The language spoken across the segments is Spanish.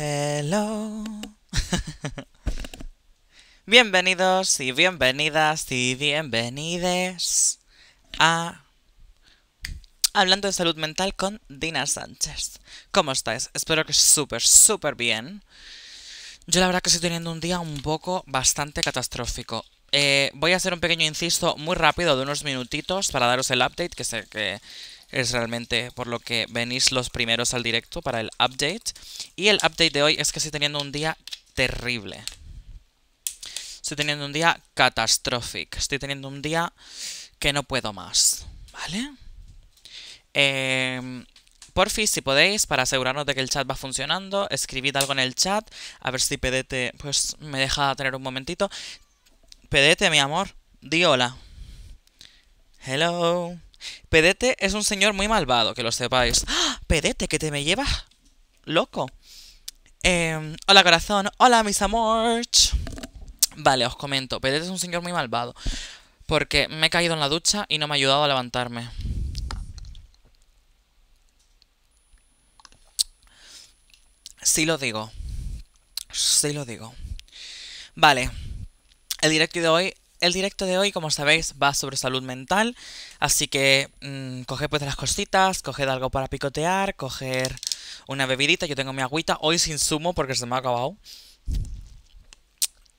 Hello. Bienvenidos y bienvenidas y bienvenides a Hablando de salud mental con Dina Sánchez. ¿Cómo estáis? Espero que súper, súper bien. Yo la verdad que estoy teniendo un día un poco bastante catastrófico. Eh, voy a hacer un pequeño inciso muy rápido de unos minutitos para daros el update, que sé que es realmente por lo que venís los primeros al directo para el update. Y el update de hoy es que estoy teniendo un día terrible. Estoy teniendo un día catastrófico. Estoy teniendo un día que no puedo más. ¿Vale? Eh, porfi, si podéis, para asegurarnos de que el chat va funcionando, escribid algo en el chat. A ver si Pedete pues, me deja tener un momentito. Pedete, mi amor, di hola. Hello. Pedete es un señor muy malvado, que lo sepáis. ¡Ah! Pedete, que te me llevas loco. Eh, hola, corazón. Hola, mis amores. Vale, os comento. Pedete es un señor muy malvado. Porque me he caído en la ducha y no me ha ayudado a levantarme. Sí lo digo. Sí lo digo. Vale. El directo de hoy el directo de hoy, como sabéis, va sobre salud mental, así que mmm, coged pues las cositas, coged algo para picotear, coger una bebidita, yo tengo mi agüita, hoy sin zumo porque se me ha acabado.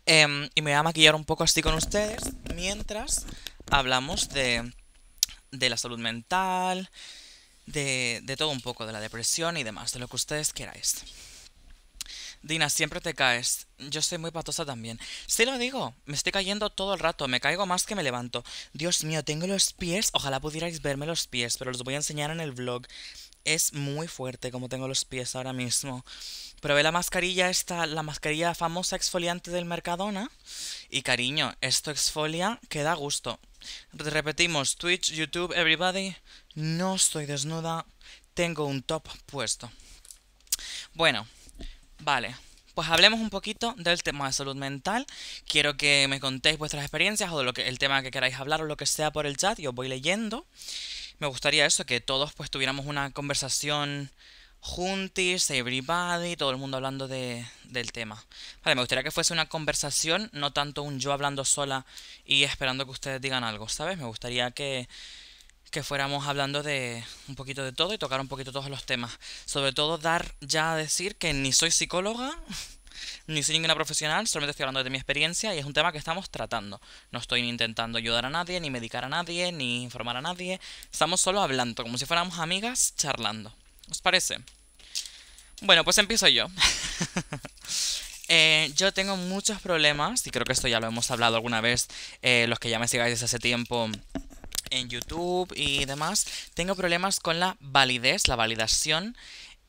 Eh, y me voy a maquillar un poco así con ustedes, mientras hablamos de, de la salud mental, de, de todo un poco, de la depresión y demás, de lo que ustedes queráis. Dina, siempre te caes. Yo soy muy patosa también. Sí lo digo, me estoy cayendo todo el rato, me caigo más que me levanto. Dios mío, tengo los pies, ojalá pudierais verme los pies, pero los voy a enseñar en el vlog. Es muy fuerte como tengo los pies ahora mismo. Probé la mascarilla esta, la mascarilla famosa exfoliante del Mercadona. Y cariño, esto exfolia que da gusto. Repetimos, Twitch, YouTube, everybody. No estoy desnuda, tengo un top puesto. Bueno, Vale, pues hablemos un poquito del tema de salud mental. Quiero que me contéis vuestras experiencias o lo que, el tema que queráis hablar o lo que sea por el chat y os voy leyendo. Me gustaría eso, que todos pues tuviéramos una conversación juntis, everybody, todo el mundo hablando de, del tema. Vale, me gustaría que fuese una conversación, no tanto un yo hablando sola y esperando que ustedes digan algo, ¿sabes? Me gustaría que que fuéramos hablando de un poquito de todo y tocar un poquito todos los temas. Sobre todo dar ya a decir que ni soy psicóloga, ni soy ninguna profesional, solamente estoy hablando de mi experiencia y es un tema que estamos tratando. No estoy ni intentando ayudar a nadie, ni medicar a nadie, ni informar a nadie. Estamos solo hablando, como si fuéramos amigas charlando. ¿Os parece? Bueno, pues empiezo yo. eh, yo tengo muchos problemas, y creo que esto ya lo hemos hablado alguna vez, eh, los que ya me sigáis desde hace tiempo en YouTube y demás, tengo problemas con la validez, la validación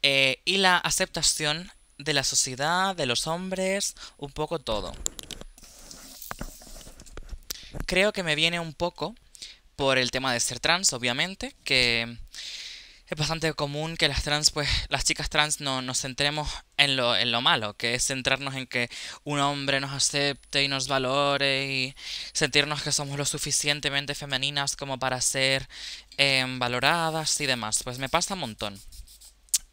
eh, y la aceptación de la sociedad, de los hombres, un poco todo. Creo que me viene un poco por el tema de ser trans, obviamente, que es bastante común que las trans, pues, las chicas trans no nos centremos en lo, en lo malo, que es centrarnos en que un hombre nos acepte y nos valore y sentirnos que somos lo suficientemente femeninas como para ser eh, valoradas y demás. Pues me pasa un montón.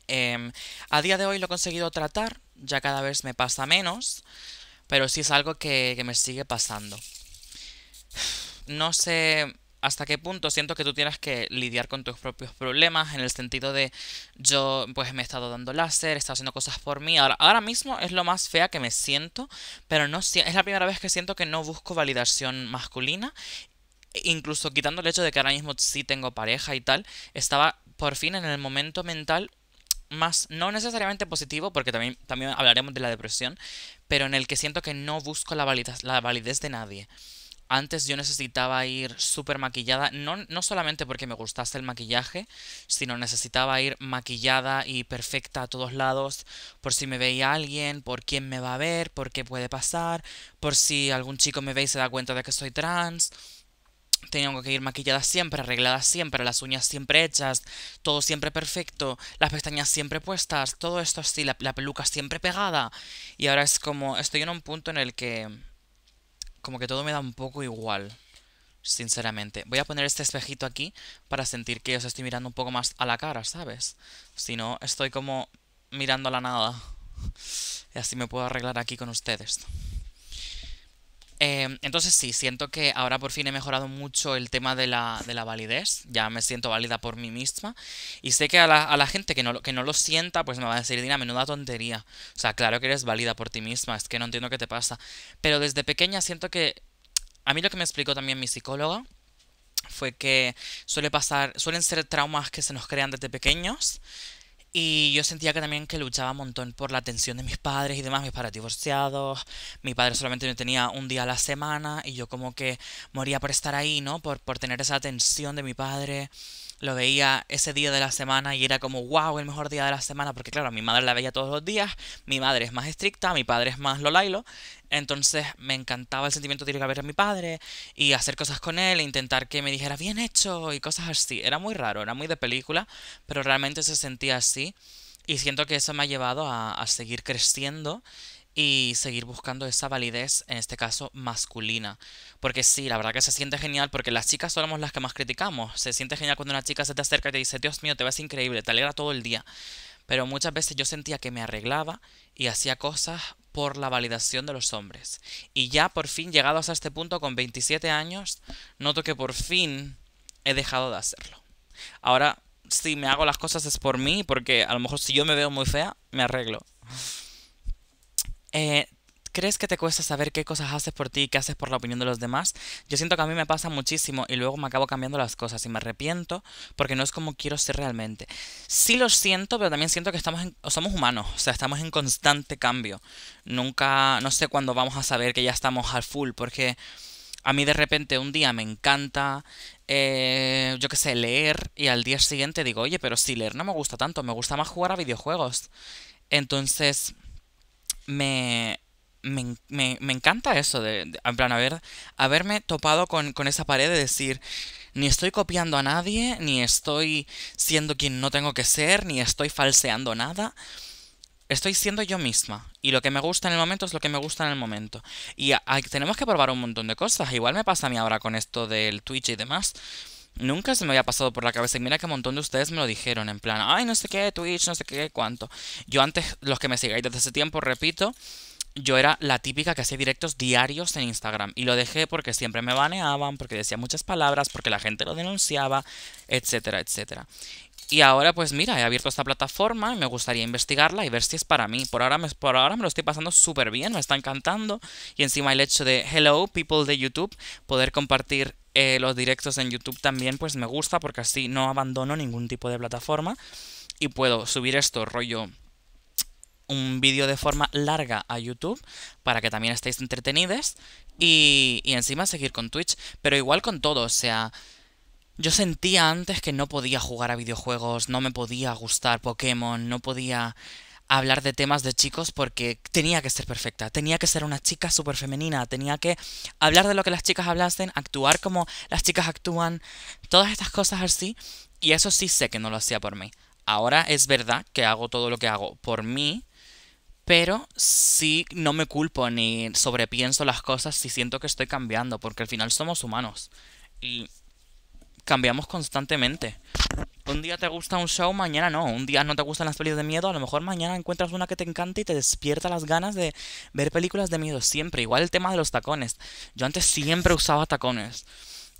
Eh, a día de hoy lo he conseguido tratar, ya cada vez me pasa menos, pero sí es algo que, que me sigue pasando. No sé hasta qué punto siento que tú tienes que lidiar con tus propios problemas en el sentido de yo pues me he estado dando láser, he estado haciendo cosas por mí. Ahora, ahora mismo es lo más fea que me siento, pero no es la primera vez que siento que no busco validación masculina. Incluso quitando el hecho de que ahora mismo sí tengo pareja y tal, estaba por fin en el momento mental más, no necesariamente positivo, porque también, también hablaremos de la depresión, pero en el que siento que no busco la, la validez de nadie. Antes yo necesitaba ir súper maquillada, no, no solamente porque me gustase el maquillaje, sino necesitaba ir maquillada y perfecta a todos lados, por si me veía alguien, por quién me va a ver, por qué puede pasar, por si algún chico me ve y se da cuenta de que soy trans. Tengo que ir maquillada siempre, arreglada siempre, las uñas siempre hechas, todo siempre perfecto, las pestañas siempre puestas, todo esto así, la, la peluca siempre pegada. Y ahora es como, estoy en un punto en el que como que todo me da un poco igual. Sinceramente. Voy a poner este espejito aquí para sentir que os estoy mirando un poco más a la cara, ¿sabes? Si no, estoy como mirando a la nada. Y así me puedo arreglar aquí con ustedes. Em, entonces sí, siento que ahora por fin he mejorado mucho el tema de la, de la validez. Ya me siento válida por mí misma. Y sé que a la, a la gente que no, que no lo sienta, pues me va a decir, Dina, menuda tontería. O sea, claro que eres válida por ti misma, es que no entiendo qué te pasa. Pero desde pequeña siento que... A mí lo que me explicó también mi psicóloga fue que suele pasar, suelen ser traumas que se nos crean desde pequeños y yo sentía que también que luchaba un montón por la atención de mis padres y demás, mis padres divorciados, mi padre solamente me tenía un día a la semana y yo como que moría por estar ahí, ¿no? Por, por tener esa atención de mi padre. Lo veía ese día de la semana y era como, wow, el mejor día de la semana, porque claro, mi madre la veía todos los días, mi madre es más estricta, mi padre es más lolailo, entonces me encantaba el sentimiento de ir a ver a mi padre y hacer cosas con él, e intentar que me dijera bien hecho y cosas así. Era muy raro, era muy de película, pero realmente se sentía así y siento que eso me ha llevado a, a seguir creciendo y seguir buscando esa validez, en este caso masculina. Porque sí, la verdad que se siente genial porque las chicas somos las que más criticamos. Se siente genial cuando una chica se te acerca y te dice, Dios mío, te ves increíble, te alegra todo el día. Pero muchas veces yo sentía que me arreglaba y hacía cosas por la validación de los hombres. Y ya por fin, llegados a este punto con 27 años, noto que por fin he dejado de hacerlo. Ahora, si me hago las cosas es por mí, porque a lo mejor si yo me veo muy fea, me arreglo. Eh, ¿Crees que te cuesta saber qué cosas haces por ti y qué haces por la opinión de los demás? Yo siento que a mí me pasa muchísimo y luego me acabo cambiando las cosas y me arrepiento porque no es como quiero ser realmente. Sí lo siento, pero también siento que estamos en, somos humanos, o sea, estamos en constante cambio. Nunca, no sé cuándo vamos a saber que ya estamos al full porque a mí de repente un día me encanta, eh, yo qué sé, leer y al día siguiente digo, oye, pero si leer no me gusta tanto, me gusta más jugar a videojuegos. Entonces me, me, me, encanta eso de, en plan, haber, haberme topado con, con esa pared de decir, ni estoy copiando a nadie, ni estoy siendo quien no tengo que ser, ni estoy falseando nada. Estoy siendo yo misma. Y lo que me gusta en el momento es lo que me gusta en el momento. Y tenemos que probar un montón de cosas. Igual me pasa a mí ahora con esto del Twitch y demás. Nunca se me había pasado por la cabeza y mira que un montón de ustedes me lo dijeron en plan, ay, no sé qué, Twitch, no sé qué, cuánto. Yo antes, los que me sigáis desde ese tiempo, repito, yo era la típica que hacía directos diarios en Instagram y lo dejé porque siempre me baneaban, porque decía muchas palabras, porque la gente lo denunciaba, etcétera, etcétera. Y ahora pues mira, he abierto esta plataforma y me gustaría investigarla y ver si es para mí. Por ahora me, por ahora me lo estoy pasando súper bien, me está encantando. Y encima el hecho de Hello People de YouTube, poder compartir eh, los directos en YouTube también pues me gusta porque así no abandono ningún tipo de plataforma y puedo subir esto rollo un vídeo de forma larga a YouTube para que también estéis entretenidos y, y encima seguir con Twitch, pero igual con todo, o sea, yo sentía antes que no podía jugar a videojuegos, no me podía gustar Pokémon, no podía hablar de temas de chicos porque tenía que ser perfecta, tenía que ser una chica súper femenina, tenía que hablar de lo que las chicas hablasen, actuar como las chicas actúan, todas estas cosas así, y eso sí sé que no lo hacía por mí. Ahora es verdad que hago todo lo que hago por mí, pero sí no me culpo ni sobrepienso las cosas si siento que estoy cambiando, porque al final somos humanos y cambiamos constantemente. Un día te gusta un show, mañana no. Un día no te gustan las películas de miedo, a lo mejor mañana encuentras una que te encanta y te despierta las ganas de ver películas de miedo siempre. Igual el tema de los tacones. Yo antes siempre usaba tacones.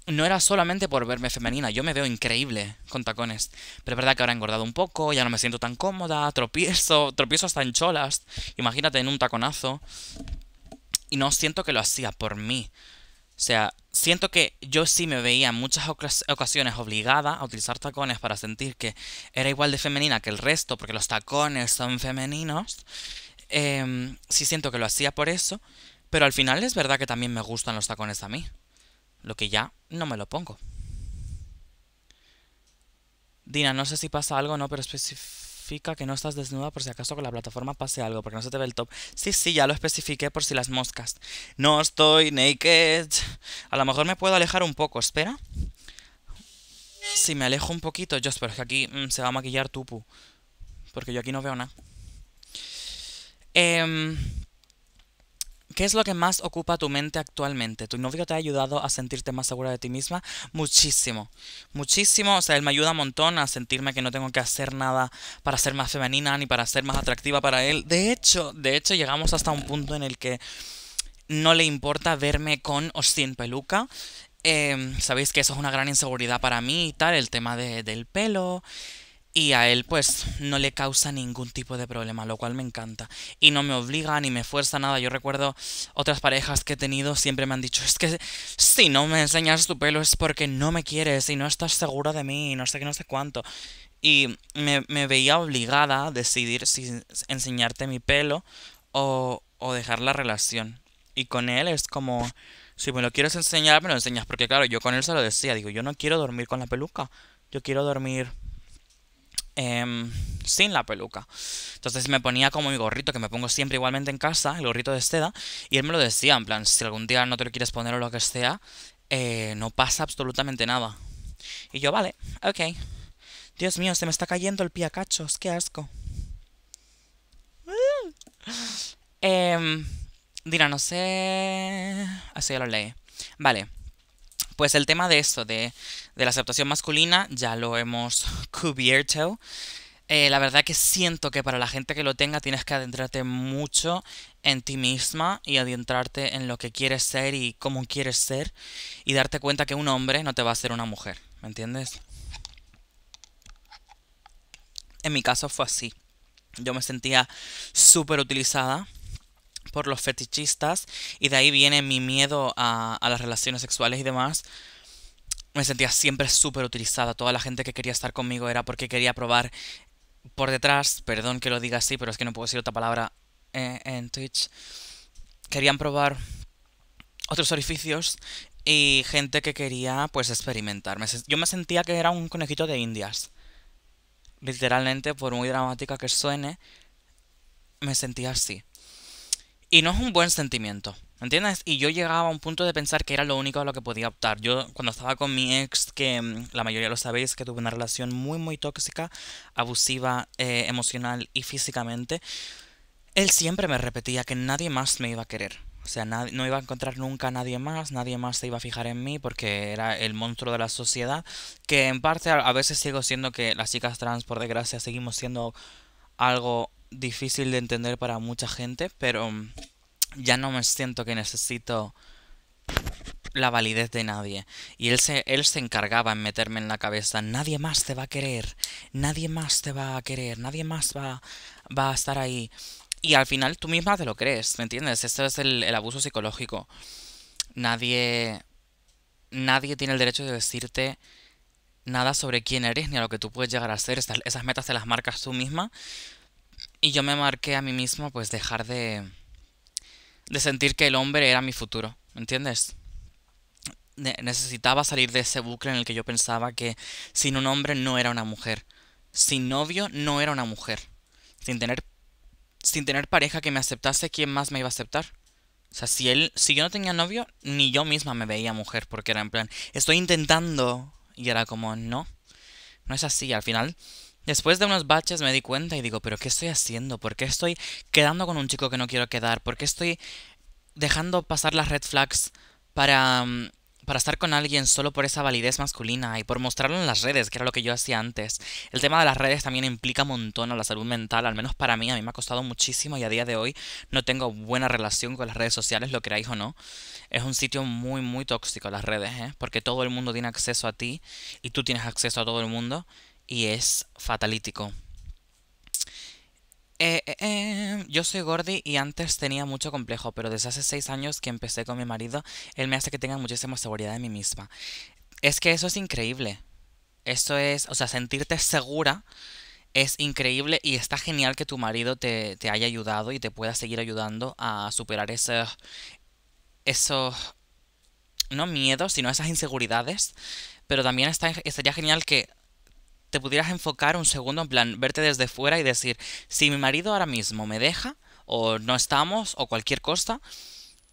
No era solamente por verme femenina, yo me veo increíble con tacones. Pero es verdad que ahora he engordado un poco, ya no me siento tan cómoda, tropiezo, tropiezo hasta en cholas. Imagínate en un taconazo. Y no siento que lo hacía por mí. O sea, siento que yo sí me veía en muchas ocasiones obligada a utilizar tacones para sentir que era igual de femenina que el resto, porque los tacones son femeninos. Em, sí siento que lo hacía por eso, pero al final es verdad que también me gustan los tacones a mí. Lo que ya no me lo pongo. Dina, no sé si pasa algo, no, pero especifica que no estás desnuda por si acaso con la plataforma pase algo, porque no se te ve el top. Sí, sí, ya lo especifiqué por si las moscas. No estoy naked. A lo mejor me puedo alejar un poco, espera. Si me alejo un poquito, yo espero que aquí mm, se va a maquillar Tupu. Porque yo aquí no veo nada. Eh, ¿Qué es lo que más ocupa tu mente actualmente? ¿Tu novio te ha ayudado a sentirte más segura de ti misma? Muchísimo, muchísimo. O sea, él me ayuda un montón a sentirme que no tengo que hacer nada para ser más femenina ni para ser más atractiva para él. De hecho, de hecho, llegamos hasta un punto en el que no le importa verme con o sin peluca. Em, sabéis que eso es una gran inseguridad para mí y tal, el tema de, del pelo. Y a él pues no le causa ningún tipo de problema, lo cual me encanta. Y no me obliga ni me fuerza nada. Yo recuerdo otras parejas que he tenido siempre me han dicho, es que si no me enseñas tu pelo es porque no me quieres y no estás segura de mí y no sé qué, no sé cuánto. Y me, me veía obligada a decidir si enseñarte mi pelo o, o dejar la relación. Y con él es como, si me lo quieres enseñar, me lo enseñas. Porque claro, yo con él se lo decía, digo, yo no quiero dormir con la peluca. Yo quiero dormir Em, sin la peluca. Entonces me ponía como mi gorrito, que me pongo siempre igualmente en casa, el gorrito de seda, y él me lo decía, en plan, si algún día no te lo quieres poner o lo que sea, eh, no pasa absolutamente nada. Y yo, vale, ok. Dios mío, se me está cayendo el pie cachos, qué asco. eh, Dina, no sé... Así ya lo leí. Vale. Pues el tema de esto, de, la aceptación masculina, ya lo hemos cubierto. Eh, la verdad que siento que para la gente que lo tenga tienes que adentrarte mucho en ti misma y adentrarte en lo que quieres ser y cómo quieres ser y darte cuenta que un hombre no te va a ser una mujer, ¿me entiendes? En mi caso fue así. Yo me sentía súper utilizada por los fetichistas y de ahí viene mi miedo a, las relaciones sexuales y demás. Me sentía siempre súper utilizada. Toda la gente que quería estar conmigo era porque quería probar por detrás, perdón que lo diga así, pero es que no puedo decir otra palabra eh, en Twitch. Querían probar otros orificios y gente que quería pues experimentar. Yo me sentía que era un conejito de indias. Literalmente, por muy dramática que suene, me sentía así. Y no es un buen sentimiento, ¿me entiendes? Y yo llegaba a un punto de pensar que era lo único a lo que podía optar. Yo cuando estaba con mi ex, que mm, la mayoría lo sabéis, que tuve una relación muy muy tóxica, abusiva, eh, emocional y físicamente, él siempre me repetía que nadie más me iba a querer. O sea, no iba a encontrar nunca a nadie más, nadie más se iba a fijar en mí porque era el monstruo de la sociedad, que en parte a veces sigo siendo que las chicas trans, por desgracia, seguimos siendo algo difícil de entender para mucha gente, pero mm, ya no me siento que necesito la validez de nadie. Y él se, él se encargaba en meterme en la cabeza, nadie más te va a querer, nadie más te va a querer, nadie más va, va a estar ahí. Y al final tú misma te lo crees, ¿me entiendes? Esto es el, el abuso psicológico. Nadie, nadie tiene el derecho de decirte nada sobre quién eres ni a lo que tú puedes llegar a ser. esas metas te las marcas tú misma y yo me marqué a mí mismo pues dejar de, de sentir que el hombre era mi futuro, ¿me entiendes? necesitaba salir de ese bucle en el que yo pensaba que sin un hombre no era una mujer, sin novio no era una mujer, sin tener sin tener pareja que me aceptase, ¿quién más me iba a aceptar? O sea, si él si yo no tenía novio, ni yo misma me veía mujer porque era en plan, estoy intentando y era como, no. No es así, al final Después de unos baches me di cuenta y digo, pero ¿qué estoy haciendo? ¿Por qué estoy quedando con un chico que no quiero quedar? ¿Por qué estoy dejando pasar las red flags para, mm, para estar con alguien solo por esa validez masculina y por mostrarlo en las redes, que era lo que yo hacía antes? El tema de las redes también implica un montón a la salud mental, al menos para mí, a mí me ha costado muchísimo y a día de hoy no tengo buena relación con las redes sociales, lo queráis o no. Es un sitio muy, muy tóxico las redes, ¿eh? Porque todo el mundo tiene acceso a ti y tú tienes acceso a todo el mundo y es fatalítico. Eh, eh, eh, yo soy Gordy y antes tenía mucho complejo, pero desde hace seis años que empecé con mi marido, él me hace que tenga muchísima seguridad en mí misma. Es que eso es increíble. Eso es, o sea, sentirte segura es increíble y está genial que tu marido te, te haya ayudado y te pueda seguir ayudando a superar esos, esos, no miedos, sino esas inseguridades. Pero también estaría genial que te pudieras enfocar un segundo, en plan, verte desde fuera y decir, si mi marido ahora mismo me deja, o no estamos, o cualquier cosa,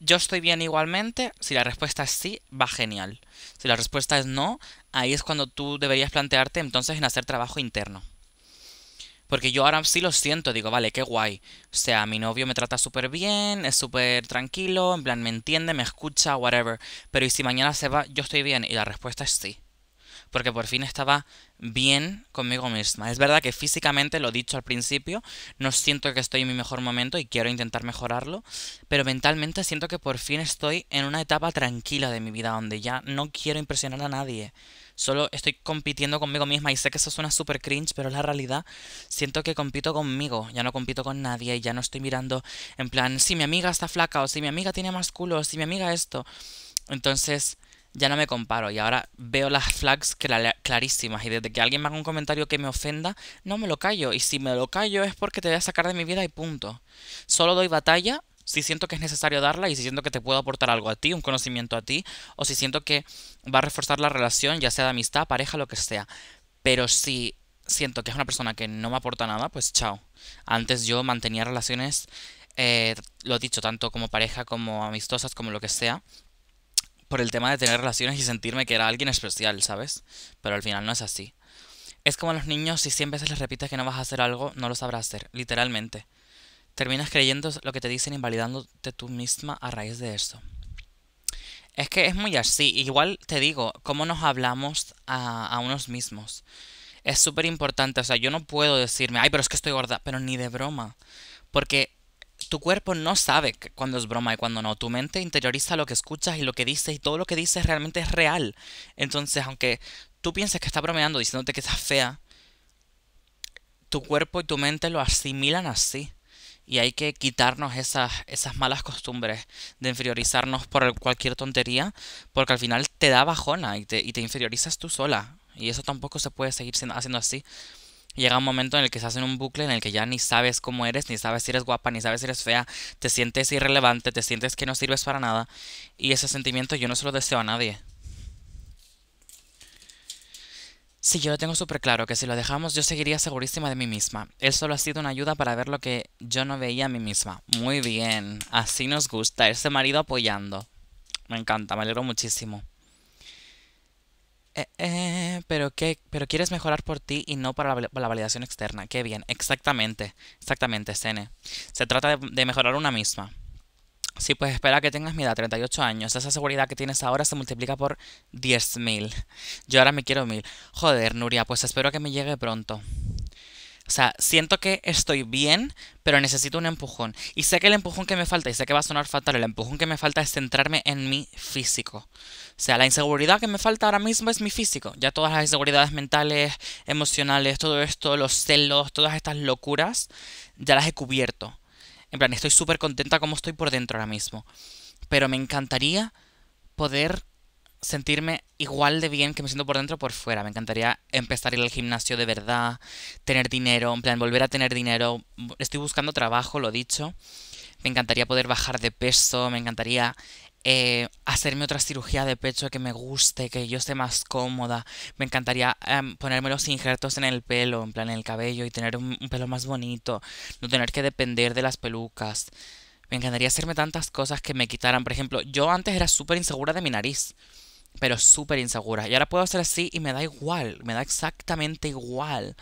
yo estoy bien igualmente. Si la respuesta es sí, va genial. Si la respuesta es no, ahí es cuando tú deberías plantearte entonces en hacer trabajo interno. Porque yo ahora sí lo siento, digo, vale, qué guay. O sea, mi novio me trata súper bien, es súper tranquilo, en plan me entiende, me escucha, whatever. Pero ¿y si mañana se va, yo estoy bien? Y la respuesta es sí. Porque por fin estaba bien conmigo misma. Es verdad que físicamente, lo dicho al principio, no siento que estoy en mi mejor momento y quiero intentar mejorarlo, pero mentalmente siento que por fin estoy en una etapa tranquila de mi vida donde ya no quiero impresionar a nadie. Solo estoy compitiendo conmigo misma y sé que eso suena súper cringe, pero es la realidad. Siento que compito conmigo, ya no compito con nadie y ya no estoy mirando en plan, si mi amiga está flaca o si mi amiga tiene más culo o si mi amiga esto. Entonces, ya no me comparo y ahora veo las flags clarísimas y desde que alguien me haga un comentario que me ofenda, no me lo callo y si me lo callo es porque te voy a sacar de mi vida y punto. Solo doy batalla si siento que es necesario darla y si siento que te puedo aportar algo a ti, un conocimiento a ti, o si siento que va a reforzar la relación, ya sea de amistad, pareja, lo que sea. Pero si siento que es una persona que no me aporta nada, pues chao. Antes yo mantenía relaciones, eh, lo dicho, tanto como pareja como amistosas, como lo que sea, por el tema de tener relaciones y sentirme que era alguien especial, ¿sabes? Pero al final no es así. Es como a los niños, si 100 veces les repites que no vas a hacer algo, no lo sabrás hacer, literalmente. Terminas creyendo lo que te dicen, invalidándote tú misma a raíz de eso. Es que es muy así. Igual te digo, cómo nos hablamos a, a unos mismos. Es súper importante. O sea, yo no puedo decirme, ay, pero es que estoy gorda. Pero ni de broma. Porque tu cuerpo no sabe cuándo es broma y cuándo no. Tu mente interioriza lo que escuchas y lo que dices y todo lo que dices realmente es real. Entonces, aunque tú pienses que está bromeando diciéndote que estás fea, tu cuerpo y tu mente lo asimilan así. Y hay que quitarnos esas, esas malas costumbres de inferiorizarnos por cualquier tontería, porque al final te da bajona y te, y te inferiorizas tú sola. Y eso tampoco se puede seguir haciendo así. Llega un momento en el que se en un bucle en el que ya ni sabes cómo eres, ni sabes si eres guapa, ni sabes si eres fea, te sientes irrelevante, te sientes que no sirves para nada. Y ese sentimiento yo no se lo deseo a nadie. Sí, yo lo tengo súper claro, que si lo dejamos yo seguiría segurísima de mí misma. Él solo ha sido una ayuda para ver lo que yo no veía a mí misma. Muy bien, así nos gusta, ese marido apoyando. Me encanta, me alegro muchísimo. Eh, eh, pero qué, pero quieres mejorar por ti y no para la, validación externa. Qué bien, exactamente, exactamente, Sene. Se trata de, mejorar una misma. Sí, pues espera que tengas mi edad, 38 años. Esa seguridad que tienes ahora se multiplica por 10.000. Yo ahora me quiero mil. Joder, Nuria, pues espero que me llegue pronto. O sea, siento que estoy bien, pero necesito un empujón. Y sé que el empujón que me falta, y sé que va a sonar fatal, el empujón que me falta es centrarme en mi físico. O sea, la inseguridad que me falta ahora mismo es mi físico. Ya todas las inseguridades mentales, emocionales, todo esto, los celos, todas estas locuras, ya las he cubierto. En plan, estoy súper contenta como estoy por dentro ahora mismo. Pero me encantaría poder sentirme igual de bien que me siento por dentro por fuera. Me encantaría empezar a ir al gimnasio de verdad, tener dinero, en plan, volver a tener dinero. Estoy buscando trabajo, lo dicho. Me encantaría poder bajar de peso, me encantaría eh, hacerme otra cirugía de pecho que me guste, que yo esté más cómoda. Me encantaría em, ponerme los injertos en el pelo, en plan en el cabello, y tener un pelo más bonito. No tener que depender de las pelucas. Me encantaría hacerme tantas cosas que me quitaran. Por ejemplo, yo antes era súper insegura de mi nariz pero súper insegura. Y ahora puedo hacer así y me da igual, me da exactamente igual.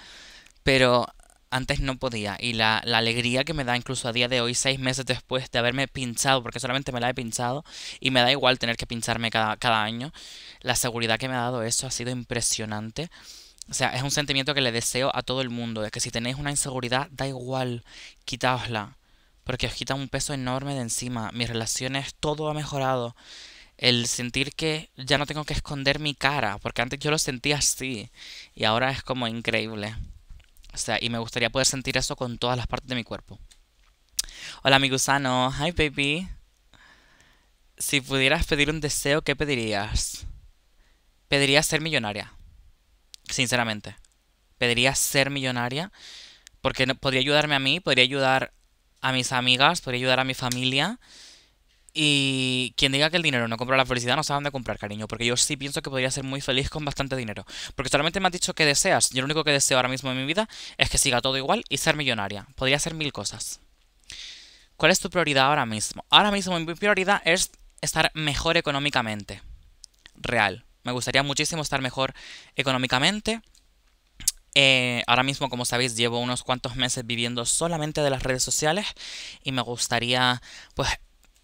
Pero antes no podía. Y la, alegría que me da incluso a día de hoy, seis meses después de haberme pinchado, porque solamente me la he pinchado, y me da igual tener que pincharme cada, cada año, la seguridad que me ha dado eso ha sido impresionante. O sea, es un sentimiento que le deseo a todo el mundo, de que si tenéis una inseguridad, da igual, quitaosla, porque os quita un peso enorme de encima. Mis relaciones, todo ha mejorado el sentir que ya no tengo que esconder mi cara, porque antes yo lo sentía así y ahora es como increíble. O sea, y me gustaría poder sentir eso con todas las partes de mi cuerpo. Hola, mi gusano. Hi, baby. Si pudieras pedir un deseo, ¿qué pedirías? Pediría ser millonaria. Sinceramente. Pediría ser millonaria porque podría ayudarme a mí, podría ayudar a mis amigas, podría ayudar a mi familia y quien diga que el dinero no compra la felicidad no sabe dónde comprar, cariño. Porque yo sí pienso que podría ser muy feliz con bastante dinero. Porque solamente me has dicho que deseas. Yo lo único que deseo ahora mismo en mi vida es que siga todo igual y ser millonaria. Podría ser mil cosas. ¿Cuál es tu prioridad ahora mismo? Ahora mismo mi prioridad es estar mejor económicamente. Real. Me gustaría muchísimo estar mejor económicamente. Eh, ahora mismo, como sabéis, llevo unos cuantos meses viviendo solamente de las redes sociales y me gustaría, pues,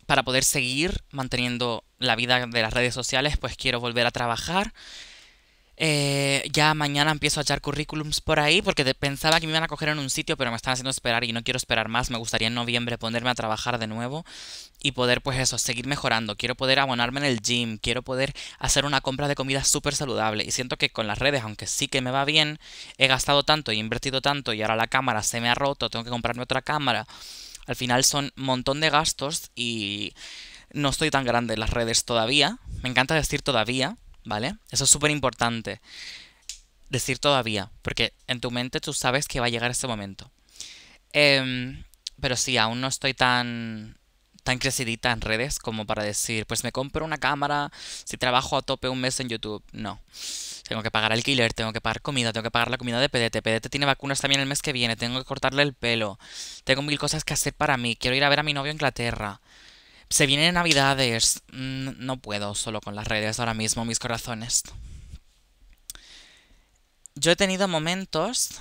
para poder seguir manteniendo la vida de las redes sociales, pues quiero volver a trabajar eh, ya mañana empiezo a echar currículums por ahí porque pensaba que me iban a coger en un sitio, pero me están haciendo esperar y no quiero esperar más. Me gustaría en noviembre ponerme a trabajar de nuevo y poder, pues eso, seguir mejorando. Quiero poder abonarme en el gym, quiero poder hacer una compra de comida súper saludable. Y siento que con las redes, aunque sí que me va bien, he gastado tanto y invertido tanto y ahora la cámara se me ha roto, tengo que comprarme otra cámara. Al final son un montón de gastos y no estoy tan grande en las redes todavía. Me encanta decir todavía, ¿vale? Eso es súper importante. Decir todavía, porque en tu mente tú sabes que va a llegar ese momento. Em, pero sí, aún no estoy tan tan crecidita en redes como para decir, pues me compro una cámara si trabajo a tope un mes en YouTube. No. Tengo que pagar alquiler, tengo que pagar comida, tengo que pagar la comida de PDT. PDT tiene vacunas también el mes que viene, tengo que cortarle el pelo. Tengo mil cosas que hacer para mí. Quiero ir a ver a mi novio a Inglaterra. Se vienen navidades. No puedo solo con las redes ahora mismo, mis corazones. Yo he tenido momentos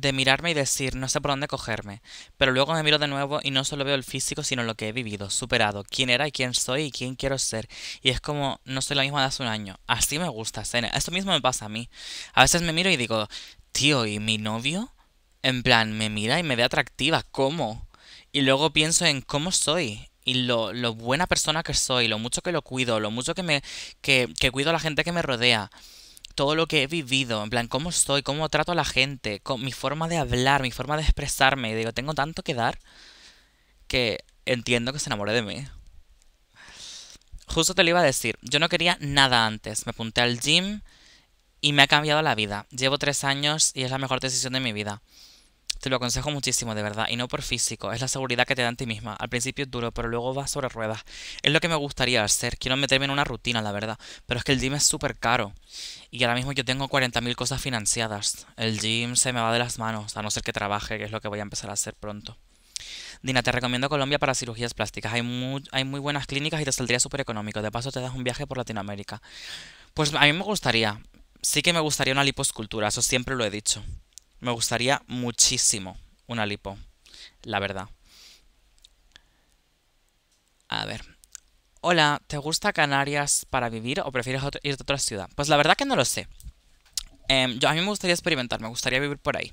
de mirarme y decir, no sé por dónde cogerme. Pero luego me miro de nuevo y no solo veo el físico, sino lo que he vivido, superado, quién era y quién soy y quién quiero ser. Y es como, no soy la misma de hace un año. Así me gusta ser. Esto mismo me pasa a mí. A veces me miro y digo, tío, ¿y mi novio? En plan, me mira y me ve atractiva. ¿Cómo? Y luego pienso en cómo soy y lo, lo, buena persona que soy, lo mucho que lo cuido, lo mucho que me que, que cuido a la gente que me rodea, todo lo que he vivido, en plan, cómo estoy, cómo trato a la gente, mi forma de hablar, mi forma de expresarme, y digo, tengo tanto que dar que entiendo que se enamore de mí. Justo te lo iba a decir, yo no quería nada antes, me apunté al gym y me ha cambiado la vida. Llevo tres años y es la mejor decisión de mi vida. Te lo aconsejo muchísimo, de verdad, y no por físico, es la seguridad que te da en ti misma. Al principio es duro, pero luego va sobre ruedas. Es lo que me gustaría hacer, quiero meterme en una rutina, la verdad, pero es que el gym es súper caro. Y ahora mismo yo tengo 40.000 cosas financiadas. El gym se me va de las manos, a no ser que trabaje, que es lo que voy a empezar a hacer pronto. Dina, te recomiendo Colombia para cirugías plásticas. Hay muy, hay muy buenas clínicas y te saldría súper económico. De paso te das un viaje por Latinoamérica. Pues a mí me gustaría. Sí que me gustaría una liposcultura, eso siempre lo he dicho. Me gustaría muchísimo una lipo, la verdad. A ver. Hola, ¿te gusta Canarias para vivir o prefieres ir a otra ciudad? Pues la verdad que no lo sé. Em, a mí me gustaría experimentar, me gustaría vivir por ahí.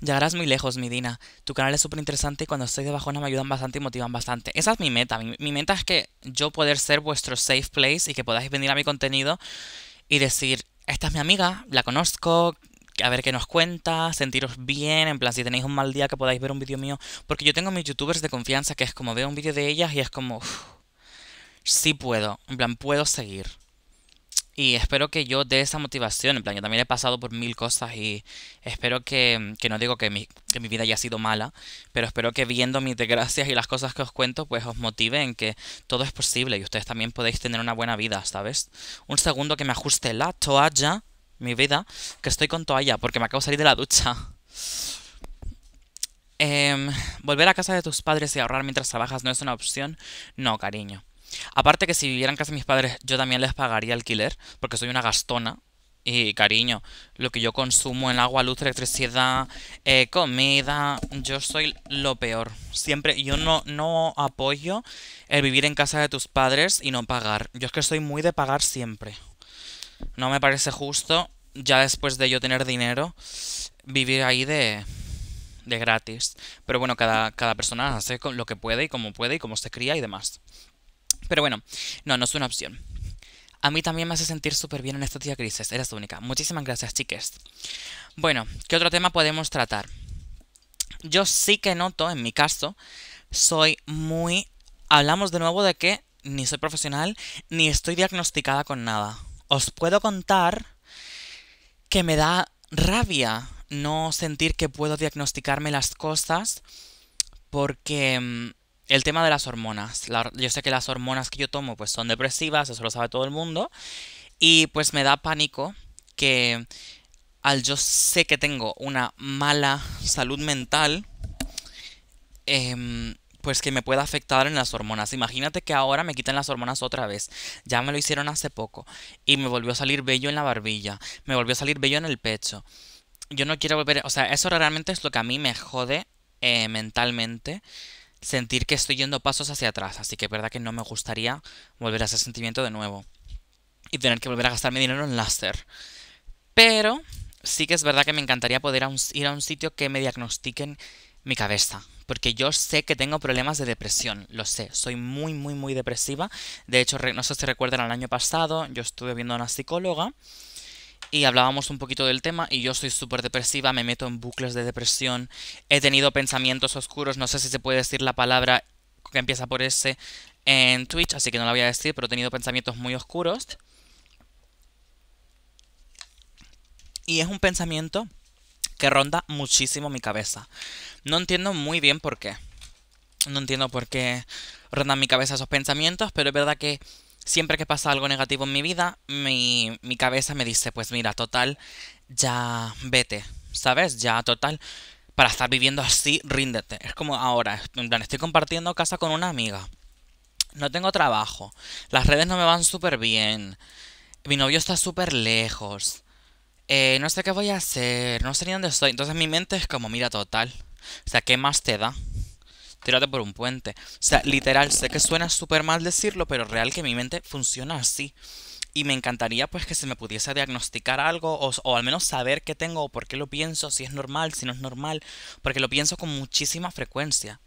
Llegarás muy lejos, mi Dina. Tu canal es súper interesante y cuando estoy de bajona me ayudan bastante y motivan bastante. Esa es mi meta. Mi, mi, meta es que yo poder ser vuestro safe place y que podáis venir a mi contenido y decir, esta es mi amiga, la conozco, a ver qué nos cuenta, sentiros bien, en plan si tenéis un mal día que podáis ver un vídeo mío, porque yo tengo mis youtubers de confianza que es como veo un vídeo de ellas y es como, sí puedo, en plan puedo seguir. Y espero que yo dé esa motivación, en plan yo también he pasado por mil cosas y espero que, que no digo que mi, que mi vida haya sido mala, pero espero que viendo mis desgracias y las cosas que os cuento, pues os motive en que todo es posible y ustedes también podéis tener una buena vida, ¿sabes? Un segundo que me ajuste la toalla mi vida, que estoy con toalla porque me acabo de salir de la ducha. Em, ¿Volver a casa de tus padres y ahorrar mientras trabajas no es una opción? No, cariño. Aparte que si viviera en casa de mis padres yo también les pagaría alquiler porque soy una gastona. Y cariño, lo que yo consumo en agua, luz, electricidad, eh, comida, yo soy lo peor. Siempre, yo no, no apoyo el vivir en casa de tus padres y no pagar. Yo es que soy muy de pagar siempre. No me parece justo, ya después de yo tener dinero, vivir ahí de, de gratis. Pero bueno, cada, cada persona hace lo que puede y como puede y cómo se cría y demás. Pero bueno, no, no es una opción. A mí también me hace sentir súper bien en esta tía crisis. Eres única. Muchísimas gracias, chiques. Bueno, ¿qué otro tema podemos tratar? Yo sí que noto, en mi caso, soy muy... Hablamos de nuevo de que ni soy profesional ni estoy diagnosticada con nada os puedo contar que me da rabia no sentir que puedo diagnosticarme las cosas porque mm, el tema de las hormonas. yo sé que las hormonas que yo tomo pues son depresivas, eso lo sabe todo el mundo. Y pues me da pánico que al yo sé que tengo una mala salud mental, eh, pues que me pueda afectar en las hormonas. Imagínate que ahora me quiten las hormonas otra vez. Ya me lo hicieron hace poco y me volvió a salir vello en la barbilla, me volvió a salir vello en el pecho. Yo no quiero volver, o sea, eso realmente es lo que a mí me jode eh, mentalmente sentir que estoy yendo pasos hacia atrás, así que es verdad que no me gustaría volver a ese sentimiento de nuevo y tener que volver a gastar mi dinero en láser. Pero sí que es verdad que me encantaría poder ir a un sitio que me diagnostiquen mi cabeza. Porque yo sé que tengo problemas de depresión, lo sé, soy muy, muy, muy depresiva. De hecho, no sé si recuerdan el año pasado, yo estuve viendo a una psicóloga y hablábamos un poquito del tema y yo soy súper depresiva, me meto en bucles de depresión, he tenido pensamientos oscuros, no sé si se puede decir la palabra que empieza por ese en Twitch, así que no la voy a decir, pero he tenido pensamientos muy oscuros. Y es un pensamiento que ronda muchísimo mi cabeza. No entiendo muy bien por qué. No entiendo por qué rondan mi cabeza esos pensamientos, pero es verdad que siempre que pasa algo negativo en mi vida, mi, mi cabeza me dice, pues mira, total, ya vete, ¿sabes? Ya total, para estar viviendo así, ríndete. Es como ahora, en plan, estoy compartiendo casa con una amiga. No tengo trabajo. Las redes no me van súper bien. Mi novio está súper lejos. Eh, no sé qué voy a hacer. No sé ni dónde estoy. Entonces mi mente es como, mira, total. O sea, ¿qué más te da? Tírate por un puente. O sea, literal, sé que suena súper mal decirlo, pero real que mi mente funciona así. Y me encantaría pues que se me pudiese diagnosticar algo o, o, al menos saber qué tengo o por qué lo pienso, si es normal, si no es normal, porque lo pienso con muchísima frecuencia.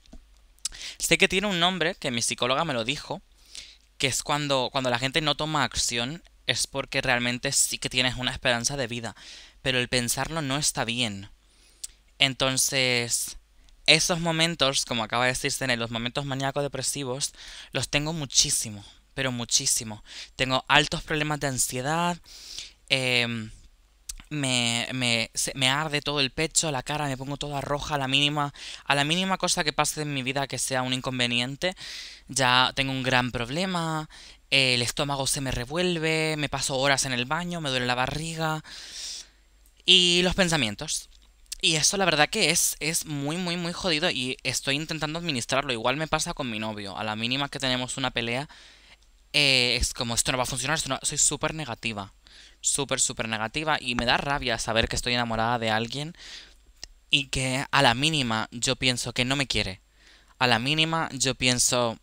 Sé que tiene un nombre, que mi psicóloga me lo dijo, que es cuando, cuando la gente no toma acción, es porque realmente sí que tienes una esperanza de vida, pero el pensarlo no está bien. Entonces, esos momentos, como acaba de decirse, en los momentos maníaco-depresivos, los tengo muchísimo, pero muchísimo. Tengo altos problemas de ansiedad, em, me, me, arde todo el pecho, la cara, me pongo toda roja a la mínima, a la mínima cosa que pase en mi vida que sea un inconveniente, ya tengo un gran problema, el estómago se me revuelve, me paso horas en el baño, me duele la barriga y los pensamientos. Y eso la verdad que es, es muy, muy, muy jodido y estoy intentando administrarlo. Igual me pasa con mi novio. A la mínima que tenemos una pelea, eh, es como esto no va a funcionar, soy súper negativa. Súper, súper negativa y me da rabia saber que estoy enamorada de alguien y que a la mínima yo pienso que no me quiere. A la mínima yo pienso...